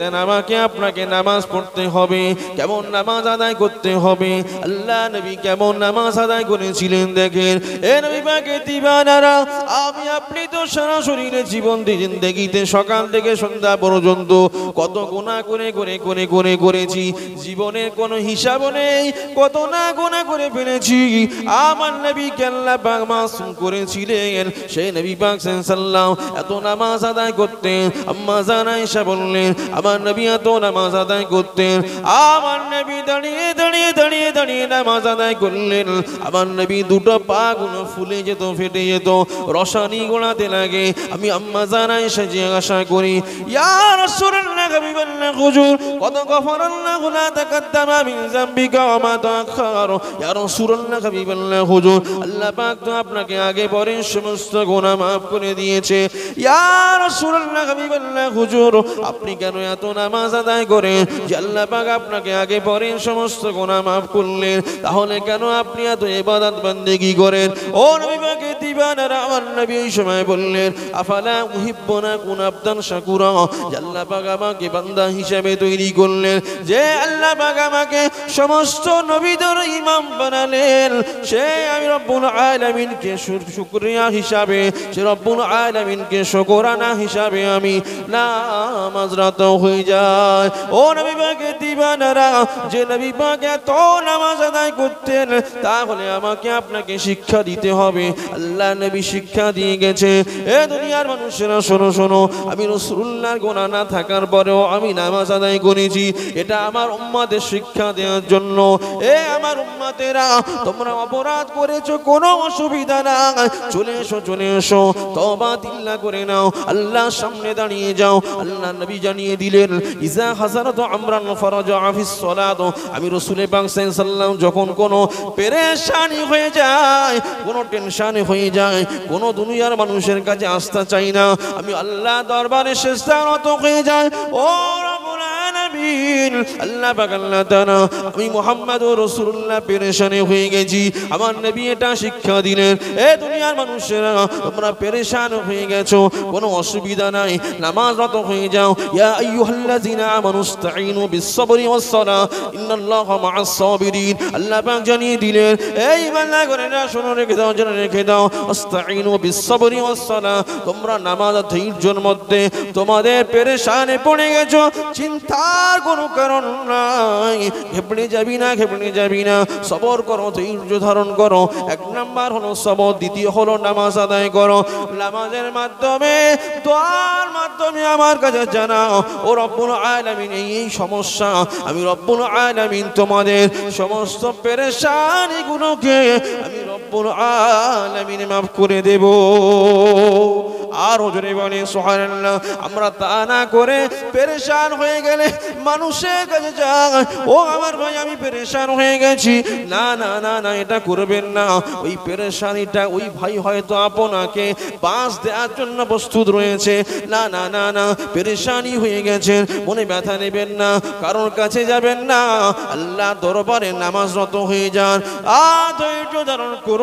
দেন আমাকে, আপনাকে নামাজ পড়তে হবে। কেমন নামাজ আদায় করতে হবে? আল্লাহ নবী কেমন নামাজ আদায় করেছিলেন দেখেন। এ দিবানারা, আমি, আপনি তো সারা শরীরে জীবন সকাল থেকে সন্ধ্যা পর্যন্ত কত গুণা করে করে করে করে, করেছি। জীবনের কোনো হিসাব নেই, কত না গুণা করে ফেলেছি। আমার নবী কেল্লা মাসুম করেছিলেন। সেই নবী সাল্লাম এত নামাজ আদায় করতেন। আম্মা জানা এসে বললেন আমার নবী এত নামাজ আদায় করতেন। আমার নবী দাঁড়িয়ে দাঁড়িয়ে দাঁড়িয়ে দাঁড়িয়ে নামাজ আদায় করলেন। আমার নবী দুটো পা গুলো ফুলে যেত, ফেটে যেত। রসানি গোড়াতে লাগে। আমি আম্মা জানা এসে জিজ্ঞাসা করি হুজুর আল্লাহ আপনাকে আগে পরে সমস্ত গুনাহ maaf করে দিয়েছে। হুজুর, আপনি কেন এত নামাজ আদায় করেন যে আল্লাহ পাক আপনাকে আগে পরে সমস্ত গোনা মাফ করলেন, তাহলে কেন আপনি এত ইবাদত বান্দেগি করেন? ও নবী পাকে দিবানারা, আমার নবী ওই সময় বললেন, আফালা উহিব্বনা কুন আবদান শাকুরা আল্লাহ পাক আমাকে বান্দা হিসেবে তৈরি করলেন, যে আল্লাহ পাক আমাকে সমস্ত নবীদের ইমাম বানালেন, সে আমি রব্বুল আলামিনকে শুকরিয়া হিসাবে, সে রব্বুল আলামিনকে শুকরানা হিসাবে আমি নামাজ রাত হয়ে যায়। ও নবী পাকে দিবানারা, যে নবী পাক এত নামাজ আদায় করতেন, তাহলে আমাকে আপনাকে শিক্ষা দিতে হবে। আল্লাহ নবী শিক্ষা দিয়ে গেছে। এ দুনিয়ার মানুষেরা, শোনো শোনো, আমি রসুল্লাহর গোনা না থাকার পরেও আমি নামাজ আদায় করেছি। এটা আমার উম্মাদের শিক্ষা দেওয়ার জন্য। এ আমার উম্মাতেরা, তোমরা অপরাধ করেছ, কোনো অসুবিধা না চলে এসো চলে এসো তবা দিল্লা করে নাও। আল্লাহর সামনে দাঁড়িয়ে যাও। আল্লাহ নবী জানিয়ে দিলেন ইজা হাজারত আমরান ফরজ আফিস সলাত আমি রসুলের পাক সাল্লাম যখন কোনো পেরেশানি হয়ে যায়, কোনো টেনশানে হয়ে যায়, কোনো দুনিয়ার মানুষের কাছে আসতে চাই না, আমি আল্লাহ দরবারে শেষদানত হয়ে যায় ও আমি হয়ে গেছি। আমার নবী এটা শিক্ষা দিলেন, এ দুনিয়ার মানুষেরা হয়ে গেছো, কোনো অসুবিধা নাই হয়ে আইয়ুহাল্লাযিনা আমানু ইসতাঈনু বিস-সাবরি ওয়াস-সালাহ ইন্নাল্লাহা মা'আস সাবিরিন আল্লাহ পাক জানিয়ে দিলেন, এই বান্দা করে না রেখে দাও জেনে রেখে দাও। ইসতাঈনু বিস-সাবরি ওয়াস-সালাহ তোমরা নামাজ আর ধৈর্যের মধ্যে তোমাদের পেরেশানে পড়ে গেছো। চিন্তার কোনো কারণ নাই। ঘেপড়ে যাবি না, ঘেপড়ে যাবি না। সবর করো, ধৈর্য ধারণ করো। এক নাম্বার হলো সবর, দ্বিতীয় হলো নামাজ আদায় করো। নামাজের মাধ্যমে, দোয়ার মাধ্যমে আমার কাছে জানাও ও রব্বুল আলামিন এই সমস্যা। আমি রব্বুল আলামিন তোমাদের সমস্ত পেরেশানিগুলোকে আমি রব্বুল আলামিন মাফ করে দেব। আর জোরে বলে সুবহানাল্লাহ। আমরা তা না করে পেরেশান হয়ে গেলে মানুষের কাছে ও আমার ভাই, আমি পেরেশান হয়ে গেছি। না না না না, এটা করবেন না। ওই পেরেশানিটা ওই ভাই হয়তো আপনাকে বাস দেওয়ার জন্য প্রস্তুত রয়েছে। না না না না, পেরেশানি হয়ে গেছেন মনে ব্যথা নেবেন না, কারোর কাছে যাবেন না। আল্লাহ দরবারে নামাজরত হয়ে যান। আ, ধৈর্য ধারণ করুন।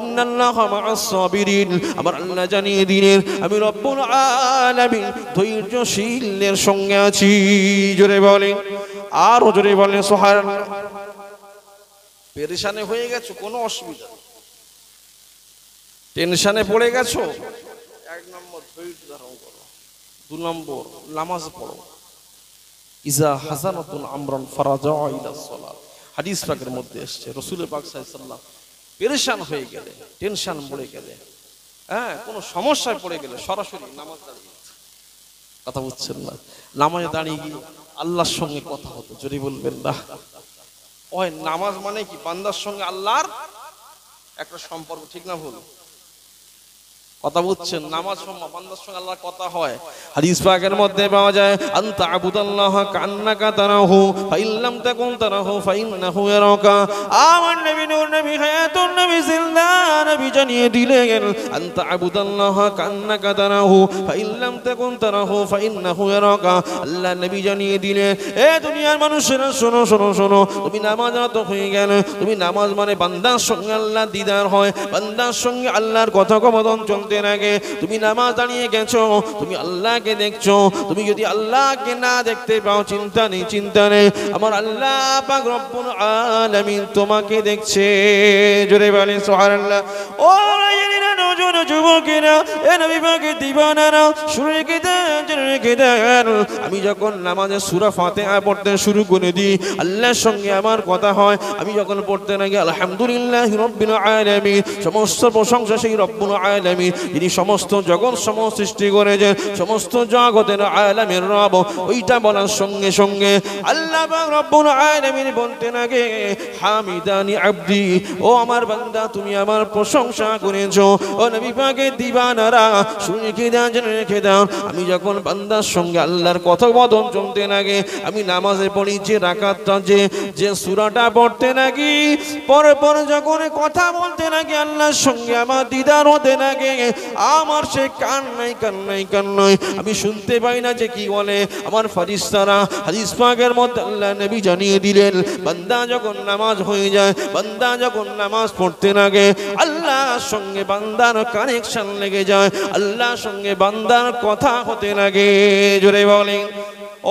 ইন্নাল্লাহ মা'আস সাবিরিন আমার আল্লাহ জানিয়ে দিলেন, আমি রব্বুল আলামিন ধৈর্যশীলদের সঙ্গে আছি। জোরে বলে আর জোরে বলে সুবহানাল্লাহ। পেরেশানে হয়ে গেছো, কোনো অসুবিধা। টেনশনে পড়ে গেছো? এক নম্বর ধৈর্য ধারণ করো। দু নম্বর নামাজ পড়ো। ইজা হাসানাতুন আমরান ফারাজা ইলা সালাত। হাদিস পাকের মধ্যে এসেছে, রসুলের পাক পেরেশান হয়ে গেলে, টেনশন পড়ে গেলে হ্যাঁ কোনো সমস্যায় পড়ে গেলে সরাসরি নামাজ দাঁড়িয়ে কথা বুঝছেন না? নামাজে দাঁড়িয়ে গিয়ে আল্লাহর সঙ্গে কথা হতো যদি বলবেন না? ওই নামাজ মানে কি? বান্দার সঙ্গে আল্লাহর একটা সম্পর্ক, ঠিক না ভুল? কথা বুঝছেন নামাজ সময় বান্দার সঙ্গে আল্লাহর কথা হয়। হাদিস পাকের মধ্যে পাওয়া যায়, আনতা আবুদাল্লাহ কান্নাকা তারাহু, ফাইল্লাম তাকুন তারাহু, ফাইন্নাহু ইয়ারাকা। আমার নবী নূর নবী, হায়াতুন নবী জিন্দা নবী জানিয়ে দিলেন, আনতা আবুদাল্লাহ কান্নাকা তারাহু, ফাইল্লাম তাকুন তারাহু, ফাইন্নাহু ইয়ারাকা। আল্লাহ নবী জানিয়ে দিলেন, এ দুনিয়ার মানুষেরা, শোনো শোনো শোনো, তুমি নামাজ তো হয়ে গেলে, তুমি নামাজ মানে বান্দার সঙ্গে আল্লাহ দিদার হয়, বান্দার সঙ্গে আল্লাহর কথোপকথন চলতে পড়তে লাগে তুমি নামাজ দাঁড়িয়ে গেছো, তুমি আল্লাহকে দেখছ, তুমি যদি আল্লাহকে না দেখতে পাও, চিন্তা নেই চিন্তা নেই। আমার আল্লাহ পাক রব্বুল আলামিন তোমাকে দেখছে। জোরে বলেন, সুবহানাল্লাহ। ও আমি যখন নামাজে সূরা ফাতিহা পড়তে শুরু করে দিই, আল্লাহর সঙ্গে আমার কথা হয়, আমি যখন পড়তে লাগি, আলহামদুলিল্লাহ রব্বিল আলামিন, সমস্ত প্রশংসা সেই রব্বুল আলামিন। যিনি সমস্ত জগৎ সমস্ত সৃষ্টি করেছেন, সমস্ত জগতের আলামের রব ওইটা বলার সঙ্গে সঙ্গে আল্লাহ পাক রব্বুল আলামিন বলতে লাগে হামিদানি আব্দি, ও আমার বান্দা, তুমি আমার প্রশংসা করেছ। ও নবী পাকের দিবানারা, শুনে রেখে দাও, জেনে রেখে দাও। আমি যখন বান্দার সঙ্গে আল্লাহর কথোপকথন চলতে লাগে, আমি নামাজে পড়ি, যে রাকাতটা, যে যে সূরাটা পড়তে লাগি পরে পরে যখন কথা বলতে লাগে, আল্লাহর সঙ্গে আমার দিদার হতে লাগে আমার সে কান নাই কান নাই কান নাই আমি শুনতে পাই না যে কি বলে। আমার ফারিস্তারা হাদিস পাকের মধ্যে আল্লাহ নবী জানিয়ে দিলেন, বান্দা যখন নামাজ হয়ে যায়, বান্দা যখন নামাজ পড়তে লাগে, আল্লাহর সঙ্গে বান্দার কানেকশন লেগে যায়, আল্লাহর সঙ্গে বান্দার কথা হতে লাগে। জোরে বলেন।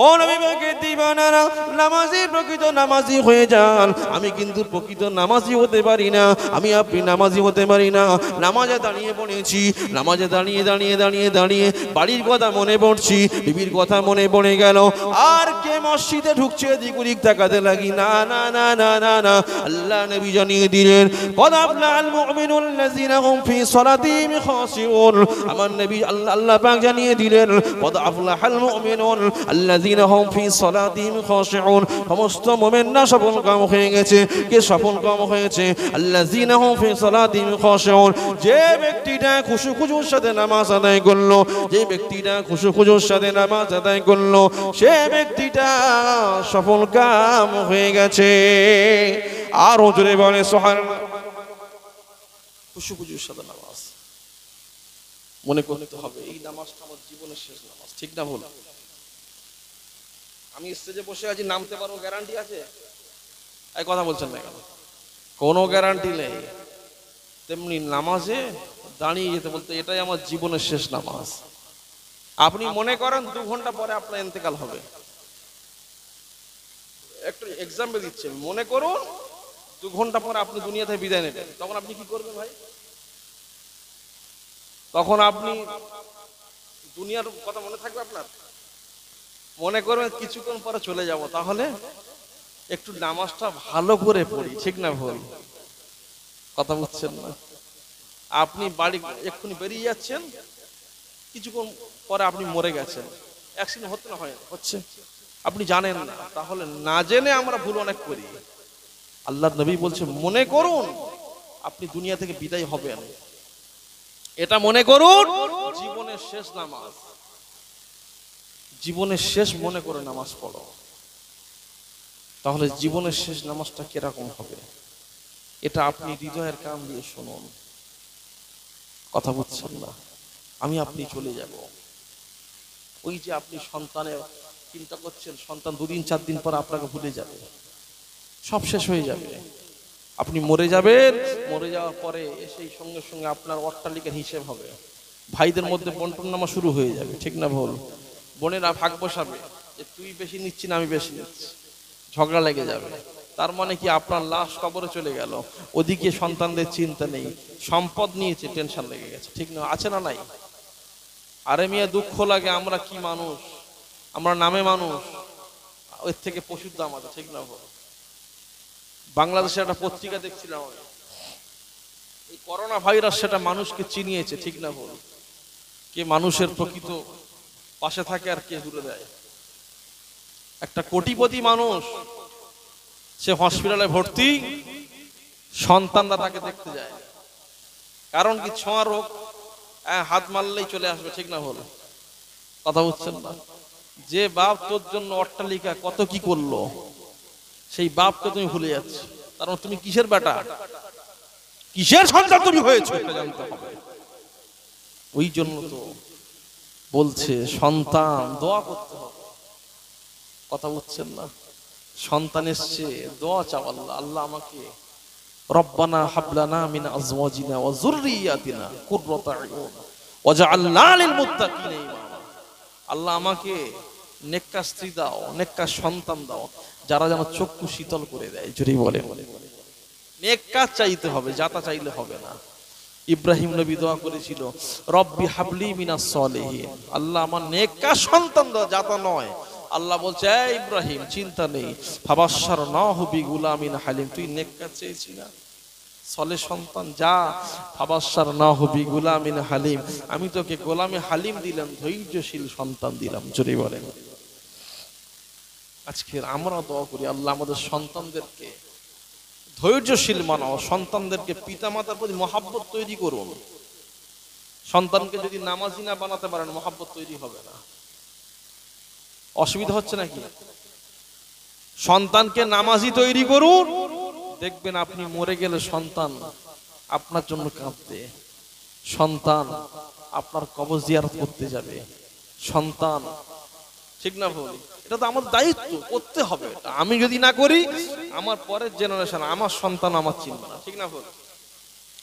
ও নবীবাকে দিবানারা নামাজি প্রকৃত নামাজি হয়ে যান। আমি কিন্তু প্রকৃত নামাজি হতে পারি না, আমি আপনি নামাজি হতে পারি না। নামাজে দাঁড়িয়ে পড়েছি, নামাজে দাঁড়িয়ে দাঁড়িয়ে দাঁড়িয়ে দাঁড়িয়ে বাড়ির কথা মনে পড়ছি, বিবির কথা মনে পড়ে গেল। আর কে মসজিদে ঢুকছে এদিক ওদিক তাকাতে লাগি, না না না না না না। আল্লাহ নবী জানিয়ে দিলেন কদাবলাল মুমিনুল লাযিনা হুম ফি সলাতিহিম খাশিউন। আমার নবী আল্লাহ আল্লাহ পাক জানিয়ে দিলেন, কদ আফলাহাল মুমিনুন আল্লাহ আল্লাযীনা হুম ফি সালাতিহিম খাশিউন সমস্ত মুমিনরা সফল কাম হয়ে গেছে। কে সফল কাম হয়েছে? আল্লাযীনা হুম ফি সালাতিহিম খাশিউন যে ব্যক্তিটা খুশু খুজুর সাথে নামাজ আদায় করল, যে ব্যক্তিটা খুশু খুজুর সাথে নামাজ আদায় করল, সে ব্যক্তিটা সফল কাম হয়ে গেছে। আর জোরে বলে, সুবহানাল্লাহ। খুশু খুজুর সাথে নামাজ। মনে করতে হবে, এই নামাজটা আমার জীবনের শেষ নামাজ। ঠিক না ভুল? আমি স্টেজে বসে আছি, নামতে পারব গ্যারান্টি আছে? এই কথা বলছেন না কেন? কোনো গ্যারান্টি নেই। তেমনি নামাজে দাঁড়িয়ে যেতে বলতে এটাই আমার জীবনের শেষ নামাজ। আপনি মনে করেন দু ঘণ্টা পরে আপনার ইন্তেকাল হবে। একটু এক্সাম্পল দিচ্ছে মনে করুন, দু ঘণ্টা পরে আপনি দুনিয়া থেকে বিদায় নেবেন। তখন আপনি কি করবেন ভাই? তখন আপনি দুনিয়ার কথা মনে থাকবে আপনার? মনে করবেন কিছুক্ষণ পরে চলে যাব, তাহলে একটু নামাজটা ভালো করে পড়ি, ঠিক না ভুল কথা বুঝছেন না? আপনি বাড়ি এক্ষুনি বেরিয়ে যাচ্ছেন, কিছুক্ষণ পরে আপনি মরে গেছেন। অ্যাক্সিডেন্ট হতে না হয়, হচ্ছে। আপনি জানেন না, তাহলে না জেনে আমরা ভুল অনেক করি। আল্লাহ নবী বলছে, মনে করুন, আপনি দুনিয়া থেকে বিদায় হবেন। এটা মনে করুন, জীবনের শেষ নামাজ। জীবনের শেষ মনে করে নামাজ পড়ো। তাহলে জীবনের শেষ নামাজটা কীরকম হবে? এটা আপনি হৃদয়ের কান দিয়ে শুনুন। কথা বুঝছেন না? আমি আপনি চলে যাব। ওই যে আপনি সন্তানের চিন্তা করছেন, সন্তান দুদিন, চার দিন পর আপনাকে ভুলে যাবে। সব শেষ হয়ে যাবে। আপনি মরে যাবেন, মরে যাওয়ার পরে সেই সঙ্গে সঙ্গে আপনার অট্টালিকার হিসেব হবে। ভাইদের মধ্যে বন্টন নামা শুরু হয়ে যাবে, ঠিক না ভুল? বোনেরা ভাগ বসাবে যে তুই বেশি নিচ্ছি না, আমি বেশি নিচ্ছি। ঝগড়া লেগে যাবে। তার মানে কি আপনার লাশ কবরে চলে গেল? ওদিকে সন্তানদের চিন্তা নেই। সম্পদ নিয়েছে, টেনশন লেগে গেছে। ঠিক না? আছে না নাই? আরে মিয়া, দুঃখ লাগে। আমরা কি মানুষ? আমরা নামে মানুষ? ওর থেকে পশুর দাম আছে, ঠিক না বল? বাংলাদেশে একটা পত্রিকা দেখছিলাম এই করোনা ভাইরাস সেটা মানুষকে চিনিয়েছে, ঠিক না বল? কে মানুষের প্রকৃত পাশে থাকে আর কে দূরে দেয় একটা কোটিপতি মানুষ সে হসপিটালে ভর্তি সন্তানরা তাকে দেখতে যায়। কারণ কি ছোঁয়া রোগ হ্যাঁ, হাত মারলেই চলে আসবে ঠিক না বল কথা বুঝছেন না? যে বাপ তোর জন্য অট্টালিকা কত কি করল? সেই বাপকে তুমি ভুলে যাচ্ছ। কারণ তুমি কিসের বেটা? কিসের সন্তান তুমি হয়েছো? জানতে হবে। ওই জন্য তো বলছে, সন্তান, দোয়া করতে হবে। কথা বুঝছেন না? সন্তান এসছে, দোয়া চাও আল্লাহ আল্লাহ আমাকে, রব্বানা হাবলানা মিন আজওয়াজিনা ওয়া যুররিয়াতিনা কুররাতা আয়ুন ওয়াজআলনা লিল মুত্তাকিনা ইমামা আল্লাহ আমাকে নেককা স্ত্রী দাও নেককা সন্তান দাও, যারা যেন চক্ষু শীতল করে দেয়, যদি বলে নেককা চাইতে হবে, যাতা চাইলে হবে না। ইব্রাহিম নবী দোয়া করেছিল, রব্বি হাবলি মিনাস সলিহিন। আল্লাহ আমার নেককা সন্তান যাতা নয়। আল্লাহ বলছে "এই ইব্রাহিম, চিন্তা নেই। ফাবাসার না হবি গুলামিন হালিম। তুই নেককা চেয়েছি না? সলে সন্তান যা ফাবাসার না হবি গুলামিন হালিম। আমি তোকে গোলামে হালিম দিলাম, ধৈর্যশীল সন্তান দিলাম, জোরে বলেন। আজকে আমরা দোয়া করি আল্লাহ আমাদের সন্তানদেরকে ধৈর্যশীল মানাও সন্তানদেরকে পিতা মাতার প্রতি মহাব্বত তৈরি করুন। সন্তানকে যদি নামাজি না বানাতে পারেন, মহাব্বত তৈরি হবে না। অসুবিধা হচ্ছে নাকি? সন্তানকে নামাজি তৈরি করুন। দেখবেন আপনি মরে গেলে সন্তান আপনার জন্য কাঁদতে সন্তান আপনার কবজ জিয়ারত করতে যাবে। সন্তান, ঠিক না ভুল এটা তো আমার দায়িত্ব, করতে হবে। আমি যদি না করি, আমার পরের জেনারেশন আমার সন্তান আমার চিন্তা ঠিক না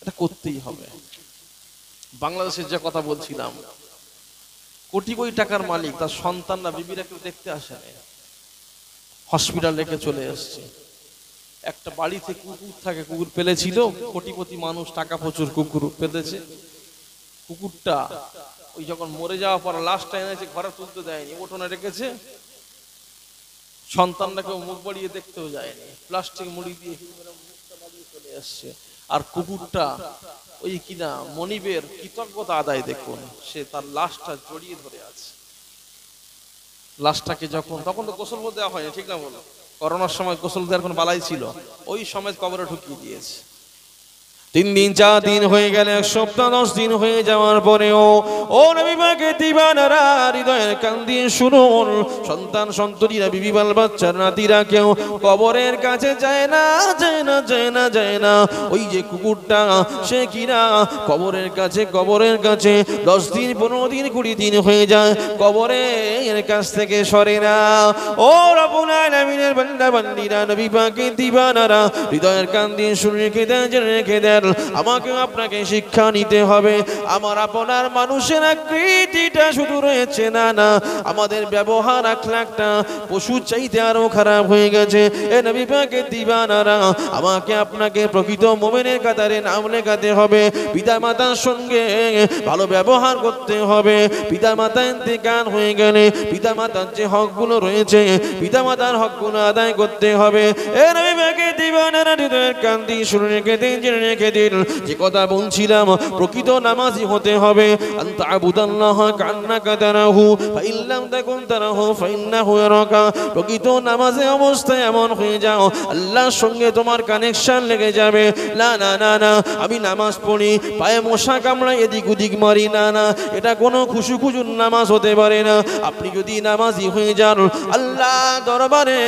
এটা করতেই হবে। বাংলাদেশের যে কথা বলছিলাম, কোটি কোটি টাকার মালিক, তার সন্তানরা বিবিরা কেউ দেখতে আসে হসপিটাল রেখে চলে এসছে। একটা বাড়িতে কুকুর থাকে, কুকুর পেলেছিল, কোটিপতি মানুষ টাকা প্রচুর কুকুর পেলেছে কুকুরটা ওই যখন মরে যাওয়ার পর লাস্টটা এনেছে, ঘরে তুলতে দেয়নি উঠোনে রেখেছে। সন্তানরা কেউ মুখ বাড়িয়ে দেখতেও যায়নি। প্লাস্টিক মুড়ি দিয়ে চলে আসছে। আর কুকুরটা ওই কিনা মনিবের কৃতজ্ঞতা আদায় দেখুন, সে তার লাশটা জড়িয়ে ধরে আছে। লাশটাকে যখন, তখন তো গোসল দেওয়া হয়নি, ঠিক না বলো? করোনার সময় গোসল দেওয়ার কোনো বালাই ছিল? ওই সময় কবরে ঢুকিয়ে দিয়েছে। তিন দিন, চার দিন হয়ে গেলে, এক সপ্তাহ, দশ দিন হয়ে যাওয়ার পরেও ও নবী পাকে দিবানারা হৃদয়ের কান দিয়ে শুনুন। সন্তান, সন্ততিরা, বিবি, বাল বাচ্চার নাতিরা কেউ কবরের কাছে যায় না যায় না যায় না যায় না। ওই যে কুকুরটা, সে কিনা কবরের কাছে কবরের কাছে। দশ দিন, পনেরো দিন, কুড়ি দিন হয়ে যায়, কবরের কাছ থেকে সরে না। ও রবুল আলামিনের বান্দা, বান্দিরা, নবী পাকে দিবানারা হৃদয়ের কান দিয়ে শুনে রেখে জেনে রেখে দেন আমাকে আপনাকে শিক্ষা নিতে হবে। আমার আপনার মানুষের আকৃতিটা শুধু রয়েছে না না, আমাদের ব্যবহার আখলাকটা পশু চাইতে আরও খারাপ হয়ে গেছে। এ নবী পাকে দিবানারা, আমাকে আপনাকে প্রকৃত মোমেনের কাতারে নাম লেখাতে হবে। পিতা মাতার সঙ্গে ভালো ব্যবহার করতে হবে। পিতা মাতা ইন্তেকাল হয়ে গেলে পিতা মাতার যে হকগুলো রয়েছে পিতা মাতার হকগুলো আদায় করতে হবে। এ নবী পাকে দিবানারা, হৃদয়ের কান্দি শুনে রেখে দিন, জেনে রেখে দিন। যে কথা বলছিলাম, প্রকৃত নামাজি হতে হবে। আবুদাল্লাহ প্রকৃত নামাজে অবস্থায় এমন হয়ে যাও, আল্লাহর সঙ্গে তোমার কানেকশন লেগে যাবে। না না না না, আমি নামাজ পড়ি, পায়ে মশা কামড়াই এদিক ওদিক মারি, না না, এটা কোনো খুশু খুজুর নামাজ হতে পারে না। আপনি যদি নামাজি হয়ে যান, আল্লাহ দরবারে,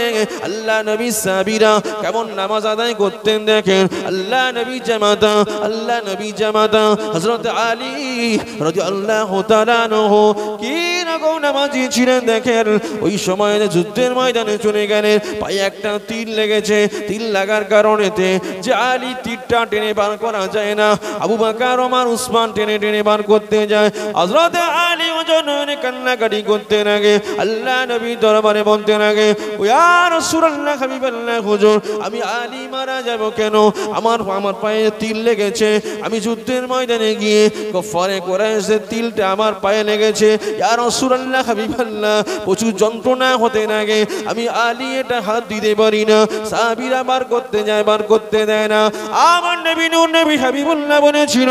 আল্লাহ নবী সাবিরা কেমন নামাজ আদায় করতেন দেখেন। আল্লাহ নবী জামাতা, আল্লাহ নবী জামাতা, হযরত আলী রাদিয়াল্লাহু তাআলা তালানহ কি রকম নামাজি ছিলেন দেখেন? ওই সময় যুদ্ধের ময়দানে চলে গেলেন, পায়ে একটা তীর লেগেছে। তীর লাগার কারণেতে যে আলী তীরটা টেনে বার করা যায় না, আবু বাকার, ওমর, উসমান টেনে টেনে বার করতে যায়। হযরত আলী করতে লাগে। আল্লাহ নবী দরবারে বলতে লাগে, ও ইয়া রাসূলুল্লাহ হাবিবাল্লাহ, হুজুর, আমি আলী মারা যাব কেন? আমার আমার পায়ে তিল লেগেছে। আমি যুদ্ধের ময়দানে গিয়ে গফারে কোরাইশের তিলটা আমার পায়ে লেগেছে। ইয়া রাসূলুল্লাহ হাবিবাল্লাহ, প্রচুর যন্ত্রণা হতে লাগে। আমি আলী এটা হাত দিতে পারি না। সাহাবীরা বার করতে যায়, বার করতে দেয় না। আমার নবী নবী হাবিবুল্লাহ বলেছিল,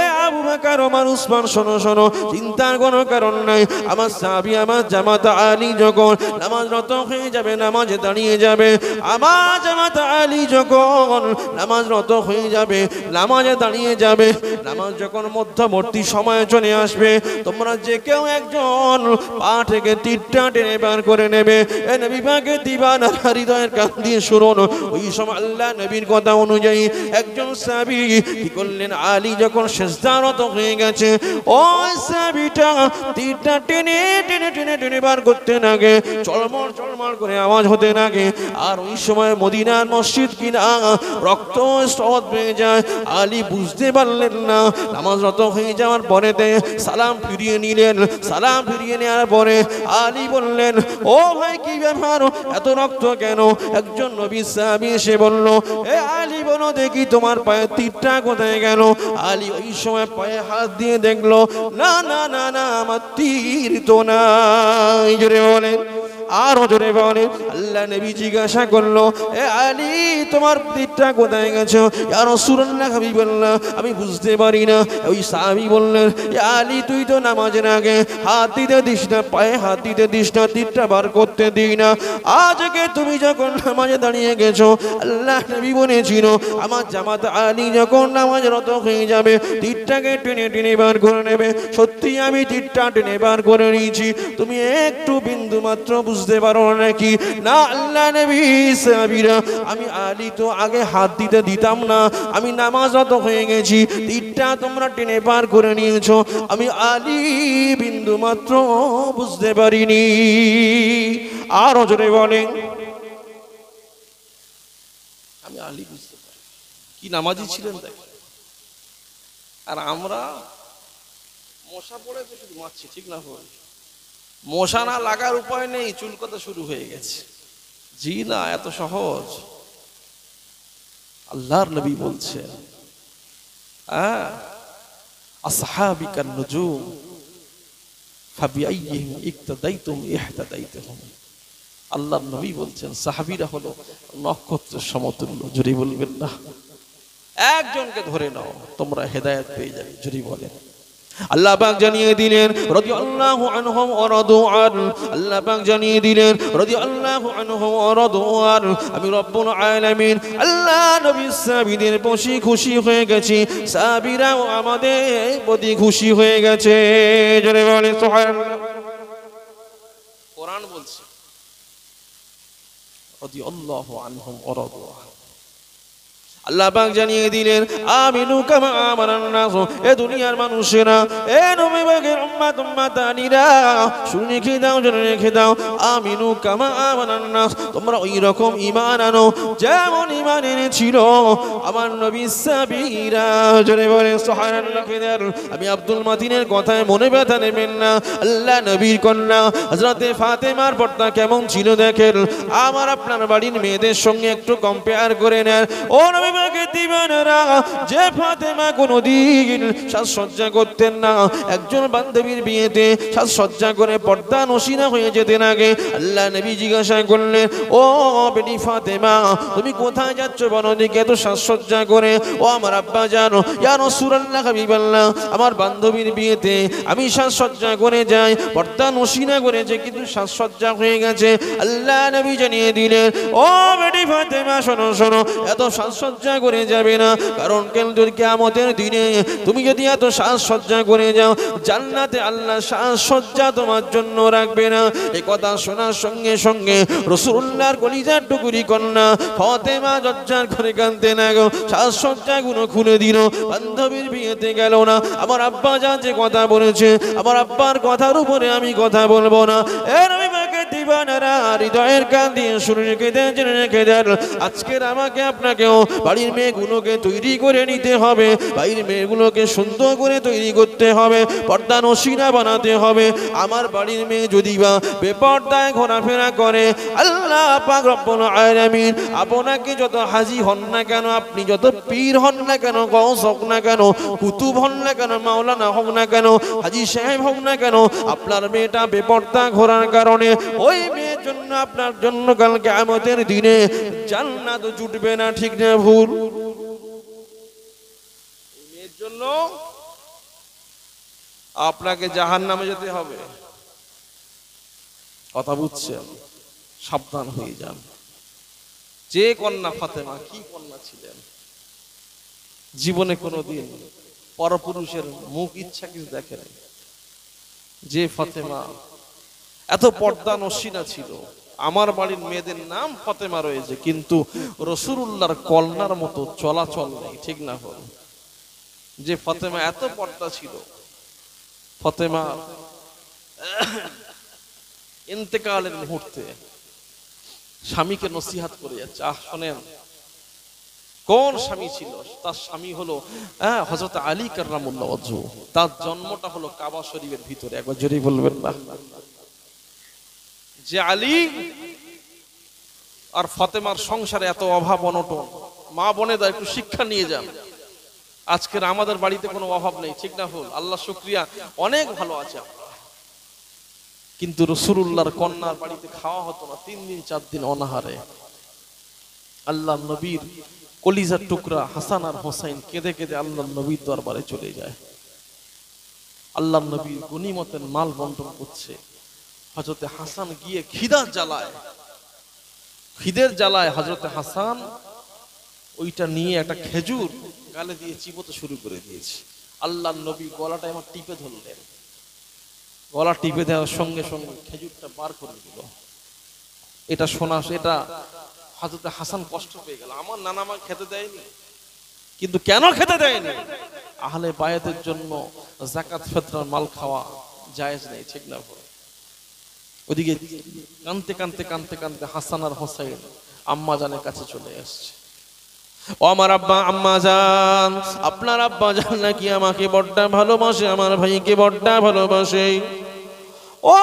এ আবু বকর, ওমর, উসমান, শোনো শোনো, চিন্তার কোনো কারণ নাই। আমার সাহাবী, আমার জামাতা আলী যখন নামাজ রত হয়ে যাবে, নামাজে দাঁড়িয়ে যাবে, আমার জামাতা আলী যখন নামাজ রত হয়ে যাবে, নামাজে দাঁড়িয়ে যাবে, নামাজ যখন মধ্যবর্তী সময়ে চলে আসবে, তোমরা যে কেউ একজন পা থেকে তীরটা টেনে বার করে নেবে। এ নবী পাকে দিবানা হৃদয়ের কান দিয়ে শুনুন। ওই সময় আল্লাহ নবীর কথা অনুযায়ী একজন সাবি কি করলেন? আলী যখন শেষদারত হয়ে গেছে, ওই সাবিটা তীরটা টেনে টেনে টেনে টেনে বার করতে লাগে। চলমল চলমল করে আওয়াজ হতে লাগে। আর ওই সময় মদিনার মসজিদ কিনা, রক্ত স্রোত বেয়ে যায়। আলী বুঝতে পারলেন না, নামাজ রত হয়ে যাওয়ার পরেতে সালাম ফিরিয়ে নিলেন। সালাম ফিরিয়ে নেওয়ার পরে আলী বললেন, ও ভাই, কি ব্যাপার? এত রক্ত কেন? একজন নবী সাহাবী এসে বলল, এ আলী, বলো দেখি তোমার পায়ে তীরটা কোথায় গেল? আলী ওই সময় পায়ে হাত দিয়ে দেখল, না না না না আমার তীর তো নাই জোরে বলেন আর জোরে বলেন আল্লাহ নবী জিজ্ঞাসা করল, এ আলী, তোমার তীরটা কোথায় গেছো? আর সুরান্না খাবি বললাম আমি বুঝতে পারি না। ওই সাহাবি বললেন আলী, তুই তো নামাজের আগে হাত দিতে দিস না, পায়ে হাত দিতে দিস না, তীরটা বার করতে দিই না। আজকে তুমি যখন নামাজে দাঁড়িয়ে গেছো, আল্লাহ নবী বলেছিল, আমার জামাত আলী যখন নামাজ রত হয়ে যাবে, তীরটাকে টেনে টেনে বার করে নেবে। সত্যি আমি তীরটা টেনে বার করে নিয়েছি। তুমি একটু বিন্দু মাত্র বুঝতে পারো নাকি? না, আল্লাহ নবী আমি আলী তো আগে হাত দিতে দিতাম না। আমি নামাজ রত হয়ে গেছি, তীরটা তোমরা টেনে বার করে নিয়েছো। আমি আলী বিন্দু মাত্র বুঝতে পারিনি। আরও জোরে বলেন। আমি আলী বুঝতে পারি। কি নামাজি ছিলেন তাই? আর আমরা মশা পড়ে তো শুধু মারছি, ঠিক না বল? মশা না লাগার উপায় নেই চুলকতা শুরু হয়ে গেছে। জি না, এত সহজ। আল্লাহর নবী বলছেন আসহাবিকান নুজুম ইহতাদাইতুহুম। আল্লাহর নবী বলছেন, সাহাবীরা হলো নক্ষত্রের সমতুল্য জুরি বলবেন না। একজনকে ধরে নাও, তোমরা হেদায়েত পেয়ে যাবে জুরি বলেন। আল্লাহ পাক জানিয়ে দিলেন, রাদিয়াল্লাহু আনহুম ওয়া রাদু আন আল্লাহ পাক জানিয়ে দিলেন, রাদিয়াল্লাহু আনহুম ওয়া রাদু আন আমি রব্বুল আলামিন, আল্লাহ নবী সাহাবীদের বসি খুশি হয়ে গেছি। সাহাবীরাও আমাদের প্রতি খুশি হয়ে গেছে। জোরে বলে সুবহানাল্লাহ। কোরআন বলছে, রাদিয়াল্লাহু আনহুম ওয়া রাদু আন আল্লাহ পাক জানিয়ে দিলেন, আমিনু কামা নাস এ দুনিয়ার মানুষেরা, এ নবী পাকের উম্মত দাও, জেনে রেখে দাও, আমিনু কামা নাস তোমরা ওই রকম ঈমান আনো, যেমন ঈমান এনেছিল আমার নবী বলে, সুবহানাল্লাহ আমি আব্দুল মাতিনের কথায় মনে ব্যথা নেবেন না, আল্লাহ নবীর কন্যা, হযরতে ফাতেমার পর্দা কেমন ছিল দেখেন, আমার আপনার বাড়ির মেয়েদের সঙ্গে একটু কম্পেয়ার করে নেন। ও নবী পাকের দিবানারা যে ফাতেমা কোনোদিন সাজসজ্জা করতেন না। একজন বান্ধবীর বিয়েতে সাজসজ্জা করে পর্দা নসিনা হয়ে যেতেন আগে। আল্লাহ নবী জিজ্ঞাসা করলেন, ও বেটি ফাতেমা, তুমি কোথায় যাচ্ছ বনদিকে এত সাজসজ্জা করে? ও আমার আব্বা জানো, ইয়া রাসূলুল্লাহ হাবিবাল্লাহ, আমার বান্ধবীর বিয়েতে আমি সাজসজ্জা করে যাই, পর্দা নসিনা করেছে, কিন্তু সাজসজ্জা হয়ে গেছে। আল্লাহ নবী জানিয়ে দিলেন, ও বেটি ফাতেমা, শোনো শোনো, এত সাজসজ্জা করে যাবে না। কারণ কিন্তু কিয়ামতের দিনে তুমি যদি এত সাজসজ্জা করে যাও, জান্নাতে আল্লাহ সাজসজ্জা তোমার জন্য রাখবে না। এই কথা শোনার সঙ্গে সঙ্গে রসুল্লাহর কলিজার টুকুরি কন্যা ফতেমা জজ্জার করে কানতে না গো সাজসজ্জা গুলো খুলে দিল। বান্ধবীর বিয়েতে গেল না। আমার আব্বা যা যে কথা বলেছে, আমার আব্বার কথার উপরে আমি কথা বলব না। এর আমি মাকে হৃদয়ের কান দিয়ে শুনে রেখে জেনে রেখে দেন। আজকের আমাকে আপনাকেও বাড়ির মেয়েগুলোকে তৈরি করে নিতে হবে। বাড়ির মেয়েগুলোকে সুন্দর করে তৈরি করতে হবে। পর্দা নসিনা বানাতে হবে। আমার বাড়ির মেয়ে যদি বা বেপর্দায় ঘোরাফেরা করে, আল্লাহ পাক রব্বুল আলামিন আপনাকে যত হাজি হন না কেন, আপনি যত পীর হন না কেন গৌস হোক না কেন, কুতুব হন না কেন, মাওলানা হোক না কেন, হাজি সাহেব হোক না কেন, আপনার মেয়েটা বেপর্দা ঘোরার কারণে ওই মেয়ের জন্য আপনার জন্য কালকে আমতের দিনে জান্নাত জুটবে না, ঠিক না ভুল? মেয়ের জন্য আপনাকে জাহান নামে যেতে হবে। কথা বুঝছেন? সাবধান হয়ে যান। যে কন্যা ফাতেমা, কি কন্যা ছিলেন? জীবনে কোনোদিন পরপুরুষের মুখ ইচ্ছা কিছু দেখে নাই। যে ফাতেমা এত পর্দা নসিনা ছিল। আমার বাড়ির মেয়েদের নাম ফাতেমা রয়েছে, কিন্তু রসুল্লাহর কলনার মতো চলাচল নেই, ঠিক না হল যে ফতেমা এত পর্দা ছিল, ফতেমা ইন্তেকালের মুহূর্তে স্বামীকে নসিহাত করে যাচ্ছে আহ, শোনেন, কোন স্বামী ছিল? তার স্বামী হলো হ্যাঁ হজরত আলী কার্রামুল্লাহ তার জন্মটা হলো কাবা শরীফের ভিতরে, একবার জোরেই বলবেন না। যে আলী আর ফাতেমার সংসারে এত অভাব অনটন, মা বোনেদা একটু শিক্ষা নিয়ে যান। আজকের আমাদের বাড়িতে কোনো অভাব নেই, ঠিক না ভুল? আল্লাহ শুক্রিয়া, অনেক ভালো আছে। কিন্তু রসুল্লাহর কন্যার বাড়িতে খাওয়া হতো না, তিন দিন, চার দিন অনাহারে। আল্লাহ নবীর কলিজার টুকরা হাসান আর হোসাইন কেঁদে কেঁদে আল্লাহ নবীর দরবারে চলে যায়। আল্লাহ নবীর গনিমতের মাল বন্টন করছে। হজরতে হাসান গিয়ে খিদার জ্বালায়। খিদের জ্বালায় হজরতে হাসান ওইটা নিয়ে একটা খেজুর গালে দিয়ে চিবোতে শুরু করে দিয়েছে। আল্লাহ নবী গলাটা আমার টিপে ধরলেন। গলা টিপে দেওয়ার সঙ্গে সঙ্গে খেজুরটা বার করে দিল। এটা শোনা, এটা হজরত হাসান কষ্ট পেয়ে গেল। আমার নানা মা খেতে দেয়নি, কিন্তু কেন খেতে দেয়নি? আহলে বায়াতের জন্য জাকাত ফেতরার মাল খাওয়া জায়েজ নেই, ঠিক না? ওদিকে কানতে কানতে কানতে কানতে হাসান আর হোসাইন আম্মা জানের কাছে চলে আসছে। ও আমার আব্বা, আম্মা যান আপনার আব্বা যান নাকি আমাকে বড্ডা ভালোবাসে, আমার ভাইকে বড্ডা ভালোবাসে। ও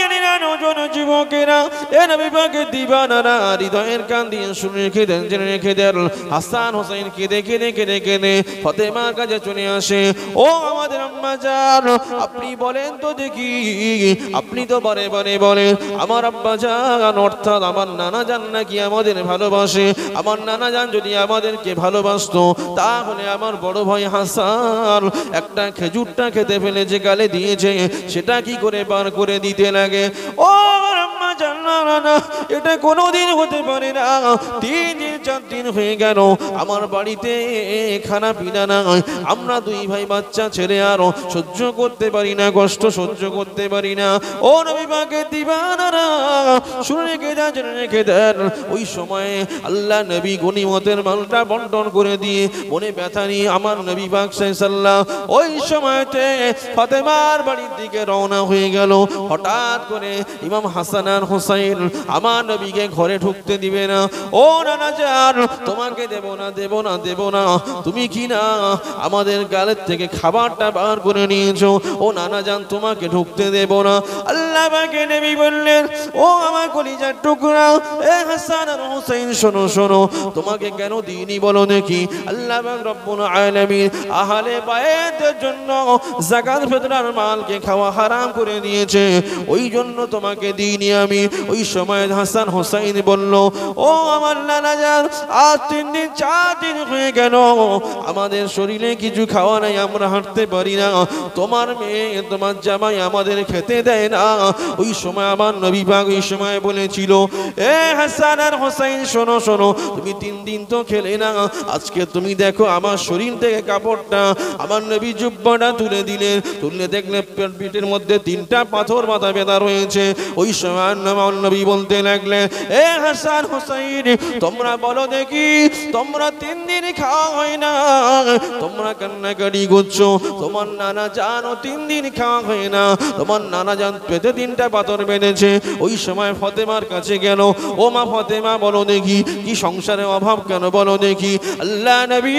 জানিনা নজন যুবকেরা। এ নবী পাকের দিবানারা হৃদয়ের কান দিয়ে শুনে রেখে দেন, জেনে রেখে দেন। হাসান হোসেন কেঁদে কেঁদে কেঁদে কেঁদে ফতেমার কাছে চলে আসে। ও আমাদের আম্মা জান, আপনি বলেন তো দেখি, আপনি তো বারে বারে বলেন, আমার আব্বা যান অর্থাৎ আমার নানা জান নাকি আমাদের ভালোবাসে? আমার নানা যান যদি আমাদেরকে ভালোবাসতো, তাহলে আমার বড় ভাই হাসান একটা খেজুরটা খেতে ফেলে যে গালে দিয়েছে, সেটা কি করে বার করে দিতে লাগে ও না এটা কোনোদিন হতে পারে না। তিন দিন, চার দিন হয়ে গেল, আমার বাড়িতে খানা পিনা নাই। আমরা দুই ভাই বাচ্চা ছেড়ে আরও, সহ্য করতে পারি না, কষ্ট সহ্য করতে পারি না। ও নবী দিবানারা শুনে রেখে দেন জেনে রেখে দেন। ওই সময়ে আল্লাহ নবী গনিমতের মালটা বন্টন করে দিয়ে মনে ব্যথা নিয়ে আমার নবী পাক সাল্লাহ ওই সময়তে ফাতেমার বাড়ির দিকে রওনা হয়ে গেল। হঠাৎ করে ইমাম হাসান আর হোসাইন, আমার নবীকে ঘরে ঢুকতে দিবে না। ও নানা যান তোমাকে দেব না দেব না দেব না। তুমি কি না আমাদের গালের থেকে খাবারটা বার করে নিয়েছো? ও নানা যান তোমাকে ঢুকতে দেব না। আল্লাহ পাকে নবী বললেন, ও আমার কলিজার টুকরা, এ হাসান আর হোসেন শোনো শোনো, তোমাকে কেন দিইনি বলো দেখি? আল্লাহ রব্বুল আলামিন আহলে বায়াতের জন্য জাকাত ফিতরার মালকে খাওয়া হারাম করে দিয়েছে। ওই জন্য তোমাকে দিইনি আমি। ওই সময় হাসান হোসাইন বলল, ও আমার নানা যান আজ তিন দিন, চার দিন হয়ে গেল। আমাদের শরীরে কিছু খাওয়া নাই, আমরা হাঁটতে পারি না। তোমার মেয়ে, তোমার জামাই আমাদের খেতে দেয় না। ওই সময় আমার নবী পাক ওই সময় বলেছিল, এ হাসান আর হোসাইন, শোনো শোনো, তুমি তিন দিন তো খেলে না। আজকে তুমি দেখো আমার শরীর থেকে কাপড়টা, আমার নবী জুব্বাটা তুলে দিলেন। তুললে দেখলে পেট- পিঠের মধ্যে তিনটা পাথর মাথা বেঁধা রয়েছে। ওই সময় নবী বলতে লাগলেন এ হাসান হোসাইন, তোমরা বলো দেখি, তোমরা তিন দিন খাওয়া হয় না, তোমরা করছ, তোমার নানা জানো তিন দিন খাওয়া হয় না, তোমার নানা জান পেতে তিনটা পাথর বেঁধেছে, ওই সময় ফতেমার কাছে গেল, ও মা ফতেমা, বলো দেখি, কি সংসারে অভাব কেন, বলো দেখি। আল্লাহ নবী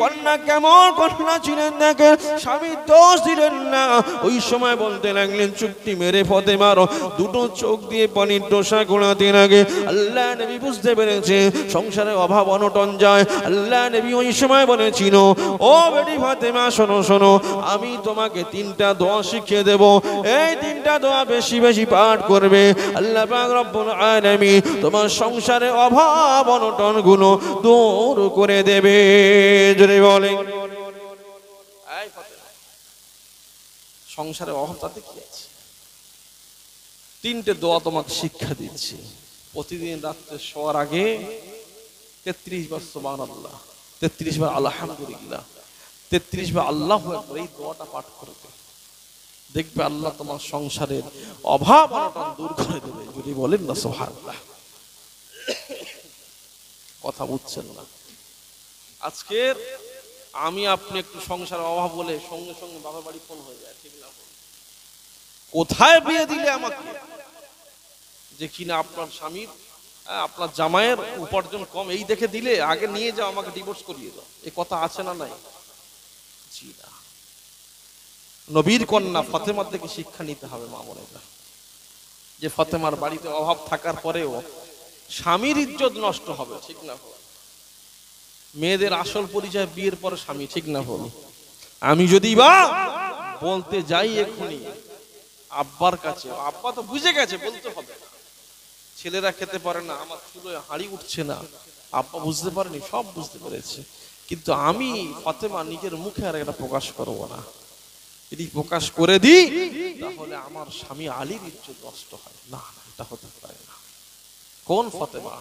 কন্যা কেমন কন্যা ছিলেন দেখেন স্বামী দোষ দিলেন না। ওই সময় বলতে লাগলেন চুক্তি মেরে ফতেমার দুটো চোখ দিয়ে পানির ডোসা গোড়াতে লাগে আল্লাহ নবী বুঝতে পেরেছে, সংসারে অভাব অনটন যায়। আল্লাহ নবী ওই সময় বলেছিল, ও বেটি ফাতেমা, শোনো শোনো, আমি তোমাকে তিনটা দোয়া শিখিয়ে দেব। এই তিনটা দোয়া বেশি বেশি পাঠ করবে। আল্লাহ পাক রব্বুল আলামিন তোমার সংসারে অভাব অনটনগুলো দূর করে দেবে। জোরে বলেন। সংসারে অভাব তাতে কি তিনটে দোয়া তোমাকে শিক্ষা দিচ্ছি। প্রতিদিন রাত্রে শোয়ার আগে তেত্রিশ বার সোমান আল্লাহ তেত্রিশ বার আলহামদুলিল্লাহ, তেত্রিশ বার আল্লাহ এই দোয়াটা পাঠ করবে দেখবে আল্লাহ তোমার সংসারের অভাব দূর করে দেবে, যদি বলেন না সোহাল্লাহ কথা বুঝছেন না? আজকের আমি আপনি একটু সংসারের অভাব বলে সঙ্গে সঙ্গে বাবা বাড়ি ফোন হয়ে যায়, ঠিক না? কোথায় বিয়ে দিলে আমাকে? যে কিনা আপনার স্বামীর হ্যাঁ, আপনার জামাইয়ের উপার্জন কম এই দেখে দিলে আগে নিয়ে যাও আমাকে ডিভোর্স করিয়ে দাও। এই কথা আছে না নাই? জি না। নবীর কন্যা ফাতেমার থেকে শিক্ষা নিতে হবে মা বোনেরা। যে ফাতেমার বাড়িতে অভাব থাকার পরেও স্বামীর ইজ্জত নষ্ট হবে ঠিক না? মেয়েদের আসল পরিচয় বিয়ের পর স্বামী ঠিক না ভুল? আমি যদি বা বলতে যাই এখনই আব্বার কাছে আব্বা তো বুঝে গেছে বলতে হবে। ছেলেরা খেতে পারে না, আমার চুলোয় হাঁড়ি উঠছে না। আব্বা বুঝতে পারেনি, সব বুঝতে পেরেছে। কিন্তু আমি ফাতেমা নিজের মুখে আর এটা প্রকাশ করব না। যদি প্রকাশ করে দিই, তাহলে আমার স্বামী আলীর ইজ্জত নষ্ট হয়। না এটা হতে পারে না। কোন ফাতেমা?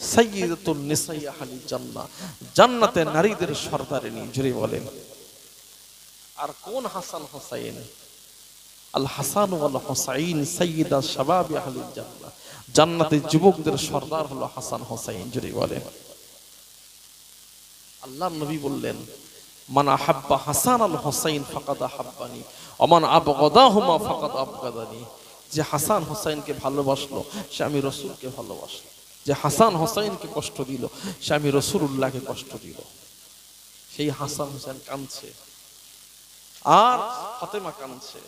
সাইয়্যিদাতুন নিসাই আহলি জান্নাহ। জান্নাতে নারীদের সর্দারিনী জুড়ে বলেন। আর কোন হাসান হোসাইন? আল হাসান ওয়াল হোসাইন সাইয়্যিদা শাবাবি আহলি জান্নাহ। জান্নাতের যুবকদের সর্দার হলো হাসান হোসাইন জুড়ে বলেন আল্লাহ নবী বললেন, মান আহাব্বা হাসান আল হোসাইন ফাকাদ আহাব্বানি অমান আবগাদাহুমা ফাকাদ আবগাদানি। যে হাসান হোসাইনকে ভালোবাসলো, সে আমি রসুলকে ভালোবাসলো যে হাসান হোসাইনকে কষ্ট দিল, সে আমি রসুল্লাহকে কষ্ট দিল। সেই হাসান হোসেন কাঁদছে। আর ফাতেমা কাঁদছে।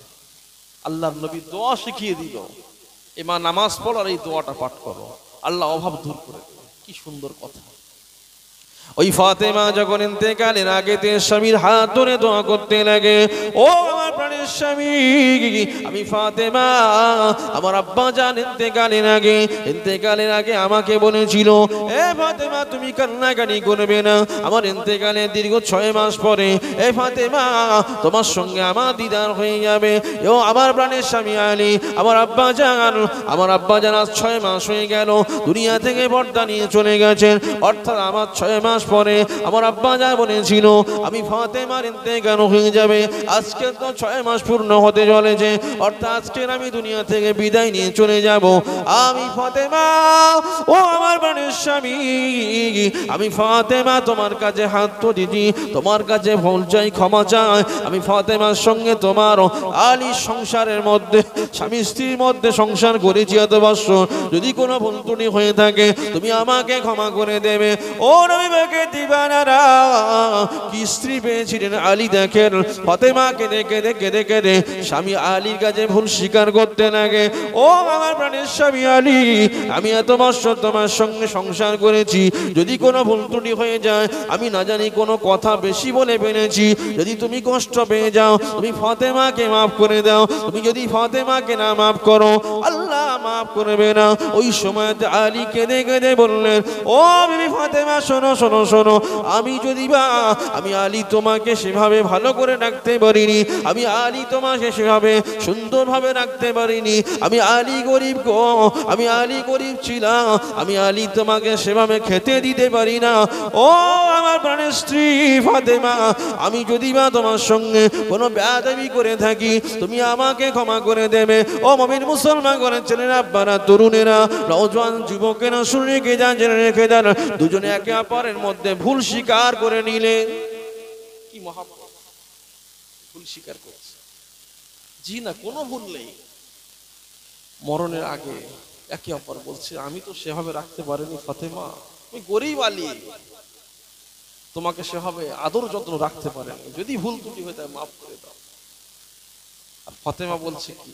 আল্লাহ নবী দোয়া শিখিয়ে দিল। এমা নামাজ পড়ো আর এই দোয়াটা পাঠ করো। আল্লাহ অভাব দূর করে কি সুন্দর কথা। ওই ফাতেমা যখন ইন্তেকালের আগে তে স্বামীর হাত ধরে দোয়া করতে লাগে, ও স্বামী। আমি ফাতেমা, আমার আব্বা জান ইন্তেকালের আগে ইন্তেকালের আগে আমাকে বলেছিল, এ ফাতেমা, তুমি কান্নাকানি করবে না। আমার ইন্তেকালের দীর্ঘ ছয় মাস পরে, এ ফাতেমা, তোমার সঙ্গে আমার দিদার হয়ে যাবে। ও আমার প্রাণের স্বামী আলী, আমার আব্বা জান, আমার আব্বা জান আজ ছয় মাস হয়ে গেল, দুনিয়া থেকে পর্দা নিয়ে চলে গেছেন। অর্থাৎ আমার ছয় মাস পরে আমার আব্বা যা বলেছিল, আমি ফাতেমার ইন্তেকাল হয়ে যাবে। আজকে তো ছয় মাস পূর্ণ হতে চলেছে। অর্থাৎ আজকের আমি দুনিয়া থেকে বিদায় নিয়ে চলে যাব। আমি ফাতেমা, ও আমার প্রাণের স্বামী। আমি ফাতেমা, তোমার কাছে হাত তো দিদি তোমার কাছে ভুল চাই, ক্ষমা চাই। আমি ফাতেমার সঙ্গে তোমার আলী সংসারের মধ্যে, স্বামী স্ত্রীর মধ্যে সংসার করেছি এত বৎসর যদি কোনো ভুল ত্রুটি হয়ে থাকে, তুমি আমাকে ক্ষমা করে দেবে। ও নবীকে দিবানারা, কি স্ত্রী পেয়েছিলেন আলী দেখেন। ফতেমাকে দেখে দেখে দেখে দে? স্বামী আলীর কাছে ভুল স্বীকার করতে লাগে ও আমার প্রাণের স্বামী আলী, আমি এত বছর তোমার সঙ্গে সংসার করেছি। যদি কোনো ভুল ত্রুটি হয়ে যায়, আমি না জানি কোনো কথা বেশি বলে পেরেছি যদি তুমি কষ্ট পেয়ে যাও, তুমি ফতেমাকে মাফ করে দাও। তুমি যদি ফতেমাকে না মাফ করো, আল্লাহ মাফ করবে না। ওই সময় আলী কেঁদে কেঁদে বললেন, ও বিবি ফাতেমা, শোনো শোনো শোনো, আমি যদি বা, আমি আলী তোমাকে সেভাবে ভালো করে রাখতে পারিনি, আমি আলী তোমাকে সেভাবে সুন্দরভাবে রাখতে পারিনি, আমি আলী গরিব গো, আমি আলী গরিব ছিলাম, আমি আলী তোমাকে সেভাবে খেতে দিতে পারি না। ও আমার প্রাণের স্ত্রী ফাতেমা, আমি যদি বা তোমার সঙ্গে কোনো ব্যাদাবি করে থাকি, তুমি আমাকে ক্ষমা করে দেবে। ও মমিন মুসলমান করে ছেলেরা আব্বারা তরুণেরা নওজোয়ান যুবকেরা শুনে রেখে যান, জেনে রেখে যান। দুজনে একে অপরের মধ্যে ভুল স্বীকার করে নিলে কি ভুল স্বীকার করছে। জি না, কোনো ভুল নেই। মরণের আগে একে অপর বলছে, আমি তো সেভাবে রাখতে পারিনি, ফাতেমা। আমি গরিব আলী। তোমাকে সেভাবে আদর যত্ন রাখতে পারেনি। যদি ভুল ত্রুটি হয়ে যায়, মাফ করে দাও। আর ফাতেমা বলছে কি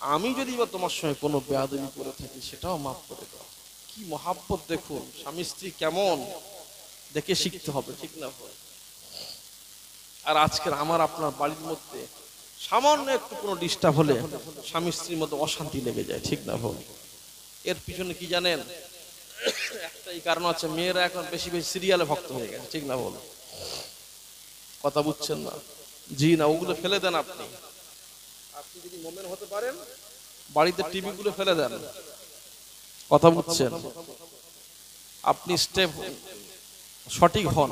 আমি যদি বা তোমার সঙ্গে কোনো বেয়াদবি করে থাকি, সেটাও মাফ করে দাও। কি মহাব্বত দেখুন, স্বামী স্ত্রী কেমন? দেখে শিখতে হবে, ঠিক না ভাই? আর আজকের আমার, আপনার বাড়ির মধ্যে সামান্য একটু কোনো ডিস্টার্ব হলে স্বামী স্ত্রীর মধ্যে অশান্তি লেগে যায়, ঠিক না ভাই? এর পিছনে কি জানেন? একটাই কারণ আছে মেয়েরা এখন বেশি বেশি সিরিয়ালে ভক্ত হয়ে গেছে, ঠিক না বল কথা বুঝছেন না? জি না, ওগুলো ফেলে দেন আপনি। মোমেন হতে পারেন বাড়িতে টিভি গুলো ফেলে দেন। কথা বুঝছেন? আপনি স্টেপ সঠিক হন।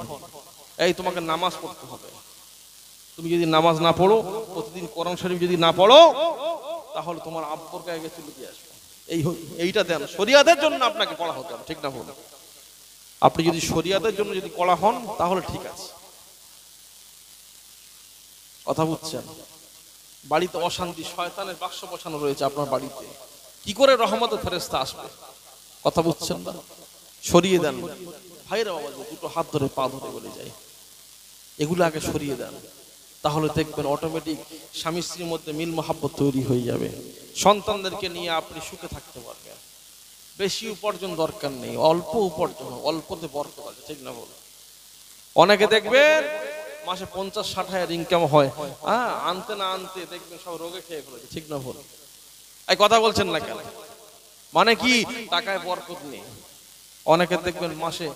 এই তোমাকে নামাজ পড়তে হবে। তুমি যদি নামাজ না পড়ো প্রতিদিন কোরআন শরীফ যদি না পড়ো তাহলে তোমার আব্বর গায়ে গেছে লুকিয়ে আসবে। এই এইটা দেন। শরিয়াতের জন্য আপনাকে করা হতে হবে ঠিক না বলুন আপনি যদি শরিয়াতের জন্য যদি করা হন তাহলে ঠিক আছে। কথা বুঝছেন? বাড়িতে অশান্তি, শয়তানের বাক্স বসানো রয়েছে আপনার বাড়িতে। কি করে রহমত ফেরেস্তা আসবে? কথা বুঝছেন না? সরিয়ে দেন। ভাইরা বাবা দুটো হাত ধরে পা ধরে বলে যায়, এগুলো আগে সরিয়ে দেন। তাহলে দেখবেন অটোমেটিক স্বামী স্ত্রীর মধ্যে মিল মহাব্বত তৈরি হয়ে যাবে। সন্তানদেরকে নিয়ে আপনি সুখে থাকতে পারবেন। বেশি উপার্জন দরকার নেই, অল্প উপার্জন, অল্পতে বরকত আছে, ঠিক না বল? অনেকে দেখবেন মাসে পঞ্চাশ, ষাট হাজার ইনকাম হয়। হ্যাঁ আনতে না আনতে দেখবেন সব রোগে খেয়ে ফেলেছে, ঠিক না বল এই কথা বলছেন না কেন? মানে কি? টাকায় বরকত নেই। অনেকে দেখবেন মাসে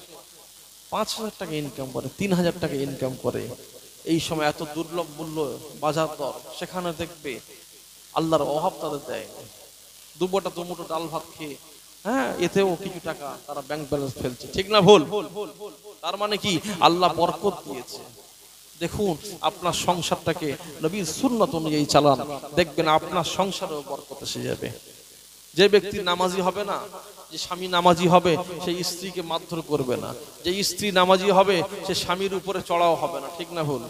পাঁচ হাজার টাকা ইনকাম করে, তিন হাজার টাকা ইনকাম করে। এই সময় এত দুর্লভ মূল্য বাজার দর, সেখানে দেখবে আল্লাহর অভাব তাদের দেয় দুবোটা দুমুটো ডাল ভাত খেয়ে হ্যাঁ এতেও কিছু টাকা তারা ব্যাংক ব্যালেন্স ফেলছে, ঠিক না ভুল? তার মানে কি? আল্লাহ বরকত দিয়েছে। দেখুন, আপনার সংসারটাকে নবীর সুন্নত অনুযায়ী চালান। দেখবেন আপনার সংসারেও বরকত এসে যাবে। যে ব্যক্তি নামাজি হবে না, যে স্বামী নামাজি হবে সেই স্ত্রীকে মারধর করবে না। যে স্ত্রী নামাজি হবে, সে স্বামীর উপরে চড়াও হবে না। ঠিক না ভুল?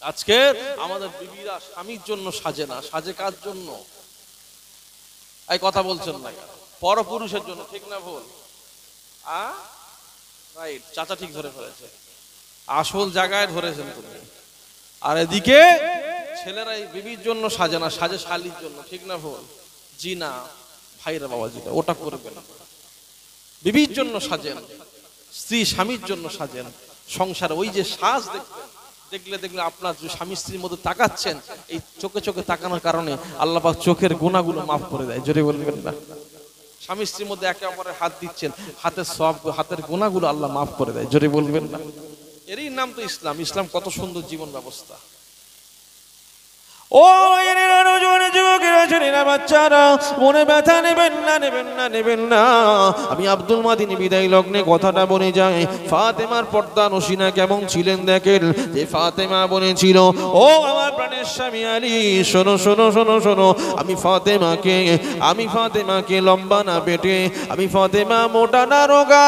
আজকে আমাদের বিবিরা স্বামীর জন্য সাজে না। সাজে কার জন্য? এই কথা বলছেন না পরপুরুষের জন্য, ঠিক না ভুল? আ? রাইট চাচা ঠিক ধরে ফেলেছে। আসল জায়গায় ধরেছেন তুমি আর এদিকে? ছেলেরা এই বিবির জন্য সাজে না সাজে শালির জন্য ঠিক না ভুল? জি না ভাইরা বাবা জিটা ওটা করবেন না। বিবির জন্য সাজেন স্ত্রী স্বামীর জন্য সাজেন সংসার ওই যে সাজ দেখবেন দেখলে দেখলে আপনার যে স্বামী স্ত্রীর মধ্যে তাকাচ্ছেন এই চোখে চোখে তাকানোর কারণে আল্লাহ পাক চোখের গুণাগুলো মাফ করে দেয় জোরে বলবেন না। স্বামী স্ত্রীর মধ্যে একে অপরের হাত দিচ্ছেন হাতের সব হাতের গুণাগুলো আল্লাহ মাফ করে দেয় জোরে বলবেন না। এরই নাম তো ইসলাম। ইসলাম কত সুন্দর জীবন ব্যবস্থা। ও বাচ্চারা, মনে ব্যথা নেবেন না নেবেন না নেবেন না। আমি আব্দুল বিদায় লগ্নে কথাটা বলে যাই, ফাতেমার কেমন ছিলেন দেখেন? ফাতেমা বলেছিল, ও আমার শোনো শোনো শোনো শোনো, আমি ফাতেমাকে আমি ফাতেমাকে লম্বা না পেটে আমি ফাতেমা মোটা না রোগা,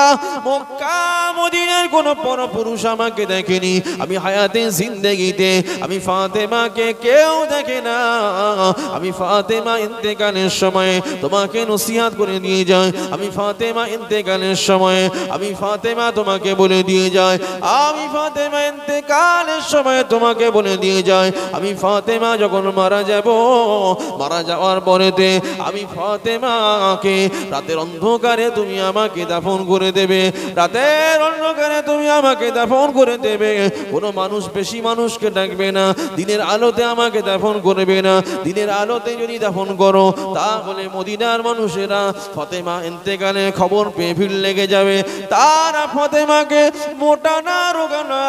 মক্কা মদিনার কোনো পরপুরুষ আমাকে দেখেনি। আমি হায়াতে জিন্দেগিতে, আমি ফাতেমাকে কেউ দেখে না। আমি ফাতেমা ইন্তেকালের সময় তোমাকে নসিহাত করে দিয়ে যায় আমি ফাতেমা ইন্তেকালের সময় আমি ফাতেমা তোমাকে বলে দিয়ে যায় আমি ফাতেমা ইন্তেকালের সময় তোমাকে বলে দিয়ে যায় আমি ফাতেমা যখন মারা যাব, মারা যাওয়ার পরেতে আমি ফাতেমাকে রাতের অন্ধকারে তুমি আমাকে দাফন করে দেবে। রাতের অন্ধকারে তুমি আমাকে দাফন করে দেবে। কোনো মানুষ, বেশি মানুষকে ডাকবে না। দিনের আলোতে আমাকে দাফন করবে না। দিনের আলোতে যদি দাফন করো, তাহলে মদিনার মানুষেরা ফতেমা এন্তেকালে খবর পেয়ে ভিড় লেগে যাবে। তারা ফতেমাকে মোটা না, রোগা না,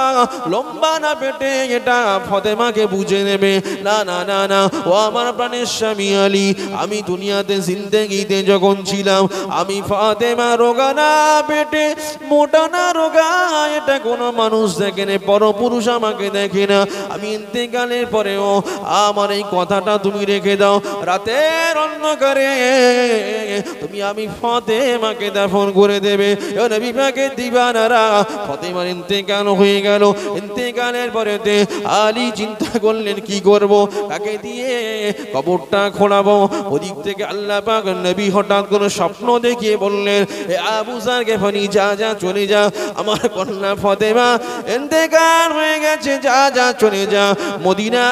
লম্বা না পেটে, এটা ফতেমাকে বুঝে নেবে। না না না না, ও আমার প্রাণের স্বামী আলী, আমি দুনিয়াতে জিন্দেগিতে যখন ছিলাম, আমি ফাতেমা রোগা না পেটে, মোটা না, রোগা, এটা কোনো মানুষ দেখে পরপুরুষ আমাকে দেখে না। আমি ইন্তেকালের পরেও আমার এই কথাটা তুমি রেখে দাও। রাতের অন্ধকারে তুমি আমি ফতেমাকে দাফন করে দেবে। ও নবী পাকে দিবানারা ফতেমার ইন্তেকাল হয়ে গেল। ইন্তেকালের পরেতে আলী চিন্তা করলেন, কি করব? কাকে দিয়ে কবরটা খোঁড়াবো ওদিক থেকে আল্লাহ পাক নবী হঠাৎ করে স্বপ্ন দেখিয়ে বললেন, এ আবু সারকে ফনি যা যা, চলে যা। আমার কন্যা ফতেমা ইন্তেকাল হয়ে গেছে, যা যা, চলে যা। মদিনা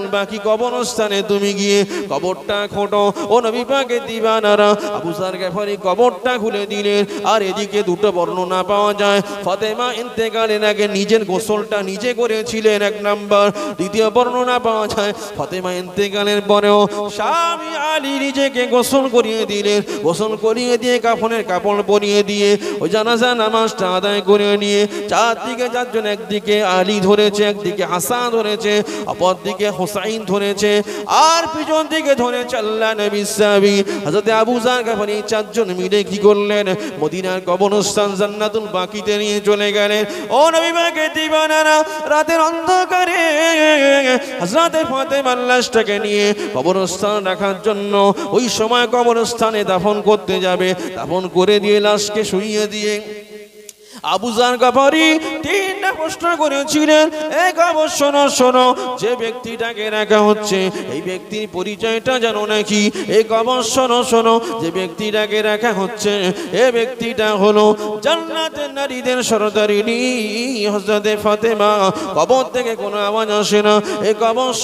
জান্নাতুল বাকি কবরস্থানে তুমি গিয়ে কবরটা খোঁটো। ও নবী পাকে দিবানারা, আবু সার গেফারি কবরটা খুলে দিলেন। আর এদিকে দুটো বর্ণনা পাওয়া যায়। ফতেমা ইন্তেকালের আগে নিজের গোসলটা নিজে করেছিলেন এক নাম্বার। দ্বিতীয় বর্ণনা পাওয়া যায়, ফতেমা ইন্তেকালের পরেও স্বামী আলী নিজেকে গোসল করিয়ে দিলেন। গোসল করিয়ে দিয়ে কাফনের কাপড় পরিয়ে দিয়ে ওই জানাজা নামাজটা আদায় করে নিয়ে চারদিকে চারজন একদিকে আলী ধরেছে, একদিকে হাসান ধরেছে অপর দিকে হোসাইন ধরেছে, আর পিছন দিকে ধরে আল্লাহ নবী সাহাবী। হযরত আবু জার চারজন মিলে কি করলেন? মদিনার কবরস্থান জান্নাতুল বাকিতে নিয়ে চলে গেলেন। ও নবী মাকে দিবানারা, রাতের অন্ধকারে হযরতে ফাতেমার লাশটাকে নিয়ে কবরস্থান রাখার জন্য ওই সময় কবরস্থানে দাফন করতে যাবে। দাফন করে দিয়ে লাশকে শুইয়ে দিয়ে আবুজার গাফারি তিনটা প্রশ্ন করেছিলেন। এক অবশ্য শোনো যে ব্যক্তিটাকে রাখা হচ্ছে, এই ব্যক্তির পরিচয়টা জানো নাকি? এক অবশ্য শোনো যে ব্যক্তিটাকে রাখা হচ্ছে, এ ব্যক্তিটা হলো জান্নাতের নারীদের সরদারিনী হজরতে ফাতেমা। কবর থেকে কোনো আওয়াজ আসে না। এ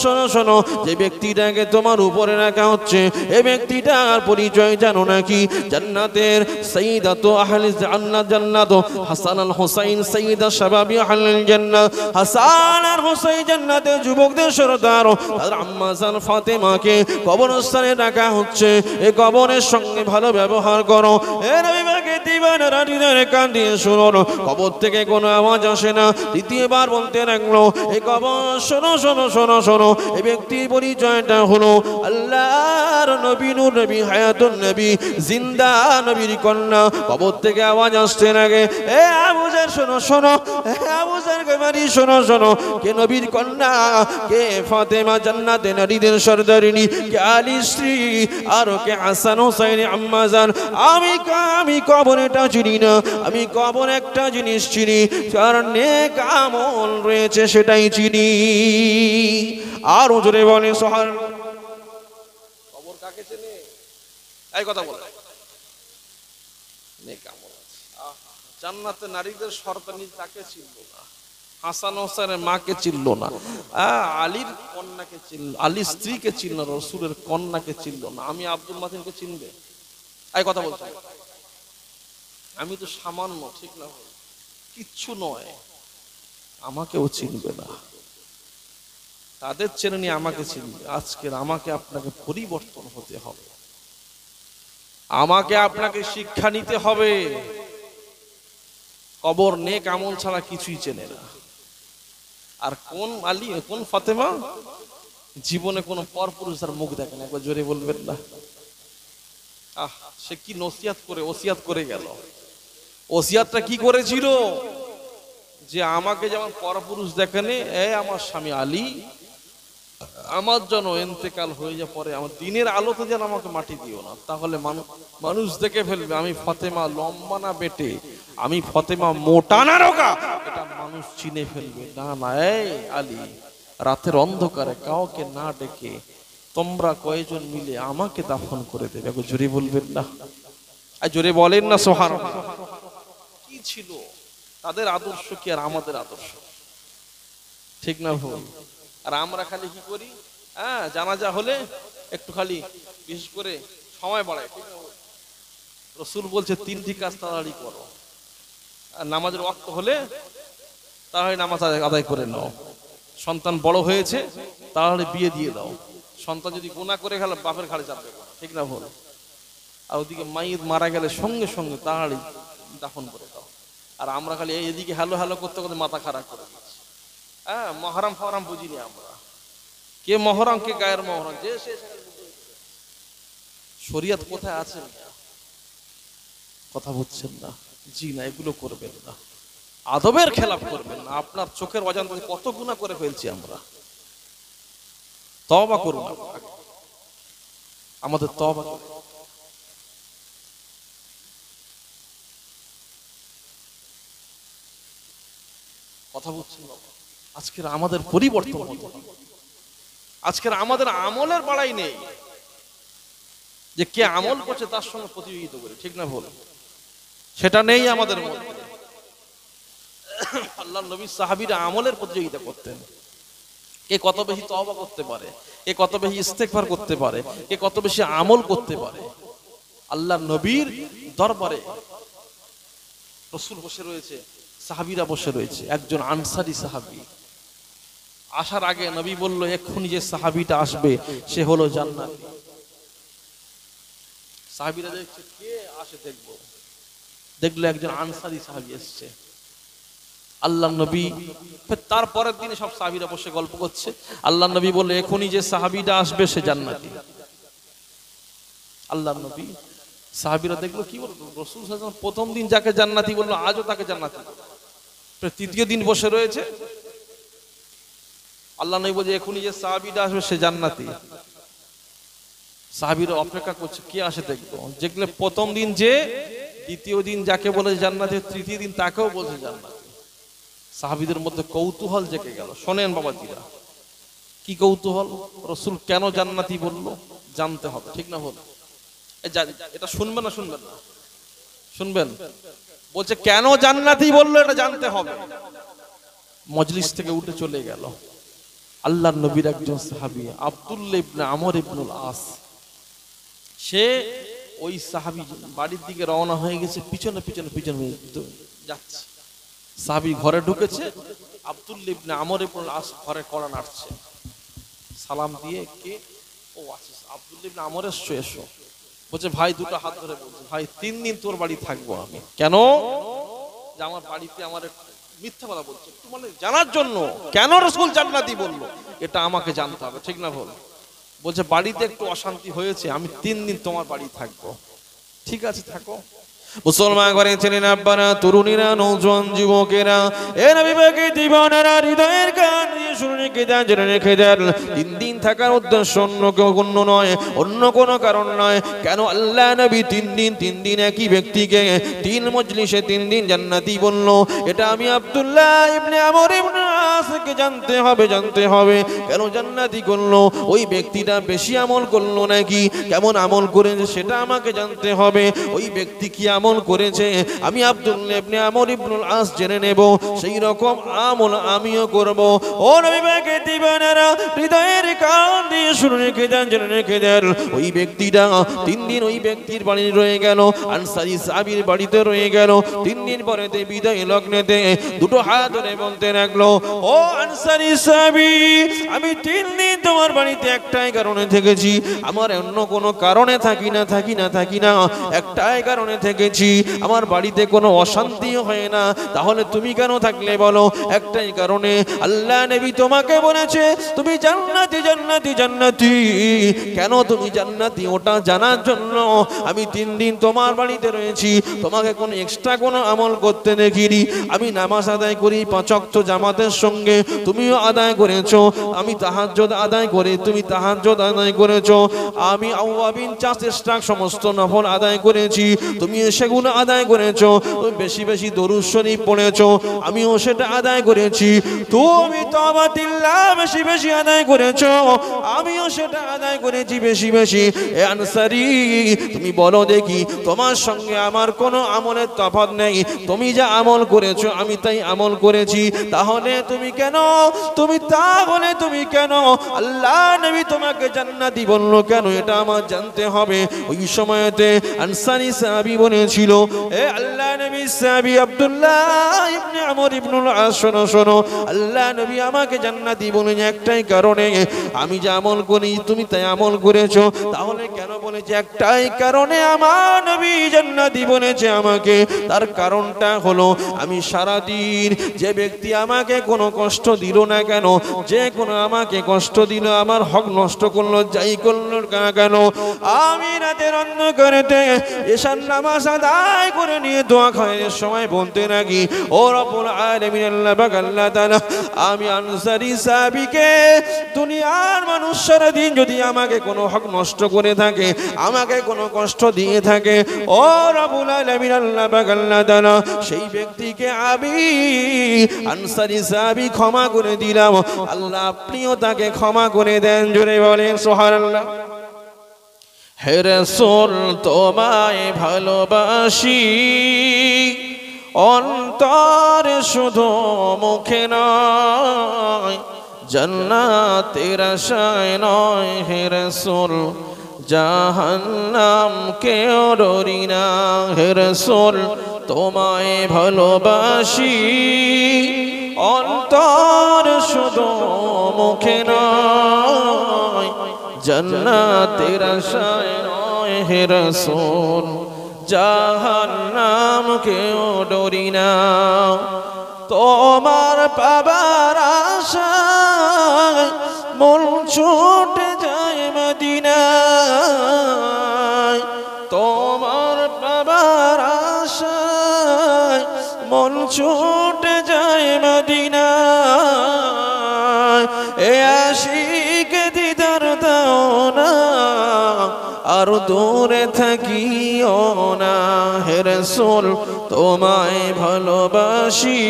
শোনো শোনো, যে ব্যক্তিটাকে তোমার উপরে রাখা হচ্ছে, এ ব্যক্তিটার পরিচয় জানো নাকি? জান্নাতের সঈদাত আহলি জান্নাত জান্নাত হাসান আল হোসাইন সঈদা শাবাবি আহলিল জান্নাত হাসান আর হোসাইন জান্নাতের যুবকদের সরদার। তাদের আম্মা জান ফাতেমাকে কবরস্থানে ডাকা হচ্ছে। এ কবরের সঙ্গে ভালো ব্যবহার করো। এ রবিবারকে দিবানা রানীদের কান দিয়ে শুনুন। কবর থেকে কোনো আওয়াজ আসে না। দ্বিতীয়বার বলতে লাগল, এ কবর, শোনো শোনো শোনো শোনো। এই ব্যক্তির পরিচয়টা হলো আল্লাহর নবী নূর নবী, হায়াতুন নবী, জিন্দা নবীর কন্যা। কবর থেকে আওয়াজ আসতে লাগে। এ আবুজার শোনো শোনো। আবুজার গমারি শোনো শোনো। কে নবীর কন্যা, কে ফাতেমা জান্নাতে নারীদের সরদারিনী, কে আলী স্ত্রী, আর কে হাসান হোসাইন আম্মাজান আমি আমি কবর এটা চিনি না, আমি কবর একটা জিনিস চিনি, যার নেক আমল রয়েছে সেটাই চিনি। আর জোরে বলে সোহার খবর কাকে চেনে? এই কথা বল। নেক জান্নাতে নারীদের সরদানি তাকে চিনল না। হাসান হোসেনের মাকে চিনল না। আলীর কন্যাকে চিনল আলীর স্ত্রীকে চিনল না, রসুলের কন্যাকে চিনল না। আমি আব্দুল মাতিনকে চিনবে? এই কথা বলছি। আমি তো সামান্য ঠিক না কিচ্ছু নয়। আমাকেও চিনবে না। তাদের চেনে নিয়ে আমাকে চিনবে। আজকের আমাকে আপনাকে পরিবর্তন হতে হবে। আমাকে আপনাকে শিক্ষা নিতে হবে। কবর নেক আমল ছাড়া কিছুই চেনে না। আর কোন আলী, কোন ফাতেমা জীবনে কোনো পরপুরুষ তার মুখ দেখে না, একবার জোরে বলবেন না। আহ, সে কি নসিয়াত করে ওসিয়াত করে গেল। ওসিয়াতটা কি করেছিল? যে আমাকে যেমন পরপুরুষ দেখেনি, এ আমার স্বামী আলী আমার জন্য এন্তেকাল হয়ে যা পরে আমার দিনের আলোতে যেন আমাকে মাটি দিও না, তাহলে মানু- মানুষ দেখে ফেলবে, আমি ফতেমা লম্বা না বেটে, আমি ফতেমা মোটা না রোগা। এটা মানুষ চিনে ফেলবে, না না, এই আলী, রাতের অন্ধকারে কাউকে না ডেকে তোমরা কয়জন মিলে আমাকে দাফন করে দেবে। জোরে বলবেন না? আর জোরে বলেন না সোহান কি ছিল? তাদের আদর্শ কি আর আমাদের আদর্শ? ঠিক না, ভুল? আর আমরা খালি কি করি? হ্যাঁ জানাজা হলে একটু খালি, বিশেষ করে সময় বাড়ায়? রসুল বলছে, তিনটি কাজ তাড়াতাড়ি করো। আর নামাজের ওয়াক্ত হলে তাড়াতাড়ি নামাজ আদায়- করে নাও। সন্তান বড় হয়েছে তাহলে বিয়ে দিয়ে দাও। সন্তান যদি গুণা করে গেলে বাপের ঘাড়ে না। ঠিক না ভুল? আর ওদিকে মাইদ মারা গেলে সঙ্গে সঙ্গে তাড়াতাড়ি দাফন করে দাও। আর আমরা খালি এদিকে হ্যালো হ্যালো করতে করতে মাথা খারাপ করে দিচ্ছি হ্যাঁ মহরম ফহরম বুঝিনি আমরা। কে মহরম, কে গায়ের মহরম, যে শরিয়ত কোথায় আছে কথা বুঝছেন না? জি না, এগুলো করবেন না। আদবের খেলাপ করবেন না। আপনার চোখের অজান্তে কত গুণা করে ফেলছি আমরা। তবা করুন। আমাদের তবা। কথা বুঝছেন বাবা? আজকের আমাদের পরিবর্তন আজকের আমাদের আমলের বাড়াই নেই। যে কে আমল করছে তার সঙ্গে প্রতিযোগিতা করে, ঠিক না ভুল? সেটা নেই আমাদের আল্লাহ নবী সাহাবীরা আমলের প্রতিযোগিতা করতেন। কে কত বেশি তওবা করতে পারে, কে কত বেশি করতে পারে, কে কত বেশি আমল করতে পারে। আল্লাহ নবীর দরবারে রসুল বসে রয়েছে, সাহাবীরা বসে রয়েছে, একজন আনসারি সাহাবী। আসার আগে নবী বলল, এক্ষুনি যে সাহাবীটা আসবে, সে হলো জান্নাত। সাহাবীরা দেখছে, কে আসে দেখব? দেখল একজন আনসারি সাহাবী এসছে। আল্লাহ নবী তারপরের দিনে সব সাহাবীরা বসে গল্প করছে। আল্লাহ নবী বললে এখনই যে সাহাবীটা আসবে, সে জান্নাতি। আল্লাহ নবী, সাহাবিরা দেখল, কি বলব রসুল প্রথম দিন যাকে জান্নাতি বলল, আজও তাকে জান্নাতি। তৃতীয় দিন বসে রয়েছে। আল্লাহ নবী বলছে, এখনই যে সাহাবীটা আসবে, সে জান্নাতি। সাহাবীরা অপেক্ষা করছে, কে আসে দেখব? যেগুলো প্রথম দিন যে, দ্বিতীয় দিন যাকে বলে জান্নাতি, তৃতীয় দিন তাকেও বলছে জান্নাতি। সাহাবিদের মধ্যে কৌতূহল জেগে গেল। শোনেন বাবাজিরা, কি কৌতূহল? রসুল কেন জান্নাতি বলল? জানতে হবে, ঠিক না বল এটা শুনবেন না শুনবেন না? শুনবেন? বলছে, কেন জান্নাতি বলল, এটা জানতে হবে? মজলিস থেকে উঠে চলে গেল। আল্লাহ নবীর একজন সাহাবি, আব্দুল্লাহ ইবনে আমর ইবনুল আস। সে ওই সাহাবি বাড়ির দিকে রওনা হয়ে গেছে, পিছনে পিছনে পিছনে যাচ্ছে। সাহাবি ঘরে ঢুকেছে, আব্দুল্লাহ ইবনে আমর ইবনুল আস ঘরে কড়া নাড়ছে। সালাম দিয়ে কে? ও আছিস আব্দুল্লাহ ইবনে আমর এসছো, এসো। বলছে, ভাই, দুটো হাত ধরে বলছে, ভাই, তিন দিন তোর বাড়ি থাকব আমি। কেন? যে আমার বাড়িতে আমার মিথ্যা কথা বলছে। একটু মানে জানার জন্য কেন রসুল জান্নাতি বলল? এটা আমাকে জানতে হবে, ঠিক না বল বলছে, বাড়িতে একটু অশান্তি হয়েছে, আমি তিন দিন তোমার বাড়ি থাকব। ঠিক আছে, থাকো। মুসলমান ঘরে ছিলেন আব্বারা, তরুণীরা নৌজওয়ান যুবকেরা। এ নবী পাকে দিবানারা হৃদয়ের গান শুনে জেনে রেখে দেন, তিন দিন থাকার উদ্দেশ্য অন্য কেউ অন্য নয়, অন্য কোনো কারণ নয়। কেন আল্লাহ নবী তিন দিন তিন দিন একই ব্যক্তিকে তিন মজলিসে তিন দিন জান্নাতি বলল? এটা আমি আব্দুল্লাহ ইবনে আমর ইবনে আসকে জানতে হবে জানতে হবে। কেন জান্নাতি করল? ওই ব্যক্তিটা বেশি আমল করল নাকি? কেমন আমল করেছে সেটা আমাকে জানতে হবে। ওই ব্যক্তি কি আমল করেছে? আমি আব্দুল্লাহ ইবনে আমর ইবনুল আস জেনে নেব। সেই রকম আমল আমিও করব। ও নবী পাকে দিবানারা, হৃদয়ের কান দিয়ে শুনে রেখে দেন, জেনে রেখে দেন। ওই ব্যক্তিটা তিন দিন ওই ব্যক্তির বাড়ি রয়ে গেল, আনসারি সাবির বাড়িতে রয়ে গেল। তিন দিন পরেতে বিদায় লগ্নেতে দুটো হাত ধরে বলতে লাগল ও আনসারি সাবি আমি তিন দিন তোমার বাড়িতে একটাই কারণে থেকেছি। আমার অন্য কোনো কারণে থাকি না থাকি না থাকি না। একটাই কারণে থেকেছি। আমার বাড়িতে কোনো অশান্তিও হয় না। তাহলে তুমি কেন থাকলে বলো? একটাই কারণে আল্লাহ নবী তোমাকে বলেছে, তুমি জান্নাতি জান্নাতি জান্নাতি। কেন তুমি জান্নাতি? ওটা জানার জন্য আমি তিন দিন তোমার বাড়িতে রয়েছি। তোমাকে কোনো এক্সট্রা কোনো আমল করতে দেখিনি। আমি নামাজ আদায় করি পাঁচক্ত জামাতের সঙ্গে তুমিও আদায় করেছ, আমি তাহাজ্জুদ আদায় করে, তুমি তাহাজ্জুদ আদায় করেছ। আমি আউয়াবিন চাষের স্টাক সমস্ত নফল আদায় করেছি তুমি সেগুলো আদায় করেছ বেশি বেশি দরুদ শরীফ পড়েছো, আমিও সেটা আদায় করেছি। তুমি তবাতিল্লাহ বেশি বেশি আদায় করেছ, আমিও সেটা আদায় করেছি বেশি বেশি। এ আনসারি, তুমি বলো দেখি, তোমার সঙ্গে আমার কোনো আমলের তফাৎ নেই, তুমি যা আমল করেছ, আমি তাই আমল করেছি, তাহলে তুমি কেন? তুমি তাহলে তুমি কেন? আল্লাহ নবী তোমাকে জান্নাতি বলল কেন? এটা আমার জানতে হবে। ওই সময়তে আনসারি সাহাবী বলেছিল, এ আল্লাহ নবী সাহাবী আব্দুল্লাহ ইবনে আমর ইবনুল আস, শোনো শোনো। আল্লাহ নবী আমাকে জান্নাতি বলেন একটাই কারণে, আমি যা আমল করি, তুমি তাই আমল করেছ। তাহলে কেন বলেছে একটাই কারণে আমার নবী জান্নাতি বলেছে আমাকে? তার কারণটা হলো, আমি সারাদিন যে ব্যক্তি আমাকে কোনো কষ্ট দিল না কেন? যে কোনো আমাকে কষ্ট দিল, আমার হক নষ্ট করল, যাই করল না কেন? আমি রাতের অন্ধকারেতে এসার নামাজ আদায় করে নিয়ে দোয়া খায়ের সময় বলতে নাকি ও রব্বুল আলামিন, আল্লাহ পাক, আল্লাহ আমি আনসারি সাহাবীকে, দুনিয়ার মানুষ সারাদিন যদি আমাকে কোনো হক নষ্ট করে থাকে, আমাকে কোনো কষ্ট দিয়ে থাকে, ও রব্বুল আলামিন, আল্লাহ পাক, আল্লাহ সেই ব্যক্তিকে আমি আনসারি সাহাবী ক্ষমা করে দিলাম। আল্লাহ আপনিও তাকে ক্ষমা করে দেন, জোরে বলেন, সুবহানাল্লাহ। হে রাসূল, তোমায় ভালোবাসি। অন্তরে শুধু মুখে নয়, জান্নাতের আশায় নয়, হে রাসূল। জাহান্নাম কেউ ডরি না। হে রাসূল, তোমায় ভালোবাসি। অন্তর শুধু মুখে নয়, জান্নাতের নয় হে রাসূল। জাহান্নাম কেউ ডরি না। তোমার পাবার আশায় মন ছুটে যায় মদিনায় ছুটে যায় মদিনায়। এ আশিক দিদার দাও না, আর দূরে থাকিও না। হে রসুল, তোমায় ভালোবাসি,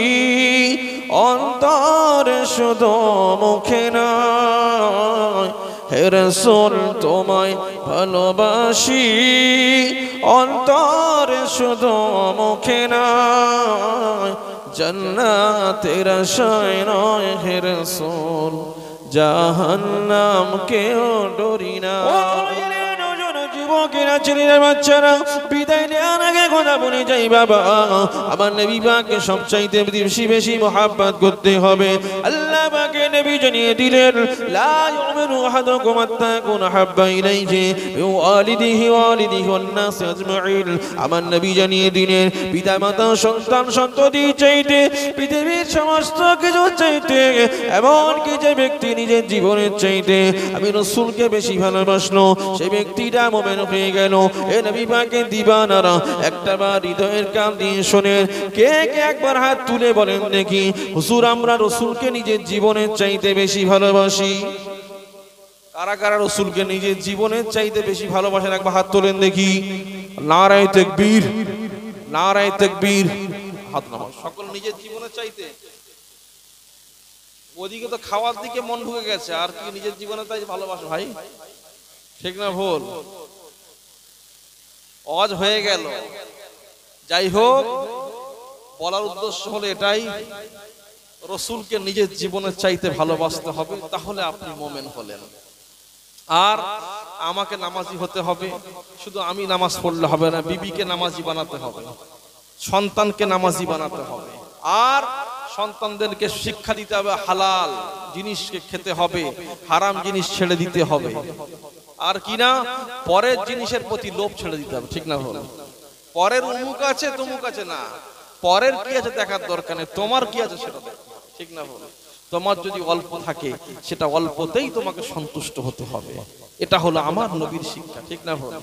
অন্তর শুধু মুখে নয়। হে রসুল, তোমায় ভালোবাসি। অন্তর শুধু মুখে নয়, জন্নাতের আশায় নয় হে রসুল। জাহান্নাম কেউ ডরি না। যুবকেরা ছেলেরা বাচ্চারা, বিদায় নেওয়ার আগে কথা বলে যাই বাবা। আমার সবচাইতে বেশি বেশি করতে হবে। আল্লাহ জানিয়ে দিলেন চাইতে, পৃথিবীর সমস্ত কিছু চাইতে, এমন ব্যক্তি নিজের জীবনের চাইতে, আমি রসুলকে বেশি ভালোবাসলো, সে ব্যক্তিটা মোমেন হয়ে গেল। এ নবী পাকে দিবানারা একটা বার হৃদয়ের কান দিয়ে শোনেন কে কে একবার হাত তুলে বলেন দেখি। হুজুর, আমরা রসুলকে নিজের জীবনের চাইতে বেশি ভালোবাসি। কারা কারা রসুলকে নিজের জীবনের চাইতে বেশি ভালোবাসেন, একবার হাত তোলেন দেখি। নারায় তেকবীর নারায় তেকবীর। হাত নামাজ সকল নিজের জীবনে চাইতে। ওদিকে তো খাওয়ার দিকে মন ঢুকে গেছে, আর কি নিজের জীবনে তাই ভালোবাসো ভাই? ঠিক না ভুল? অজ হয়ে গেল। যাই হোক বলার উদ্দেশ্য হলো এটাই, রসুলকে নিজের জীবনের চাইতে ভালোবাসতে হবে, তাহলে আপনি মোমেন হলেন। আর আমাকে নামাজি হতে হবে, শুধু আমি নামাজ পড়লে হবে না, বিবিকে নামাজি বানাতে হবে, সন্তানকে নামাজি বানাতে হবে। আর সন্তানদেরকে শিক্ষা দিতে হবে, হালাল জিনিসকে খেতে হবে, হারাম জিনিস ছেড়ে দিতে হবে। আর কি না? পরের জিনিসের প্রতি লোভ ছেড়ে দিতে হবে, ঠিক না হলো পরের উমুক আছে, তুমুক আছে না। পরের কি আছে দেখার দরকার নেই, তোমার কি আছে সেটা ঠিক না হলো তোমার যদি অল্প থাকে, সেটা অল্পতেই তোমাকে সন্তুষ্ট হতে হবে। এটা হলো আমার নবীর শিক্ষা, ঠিক না হলো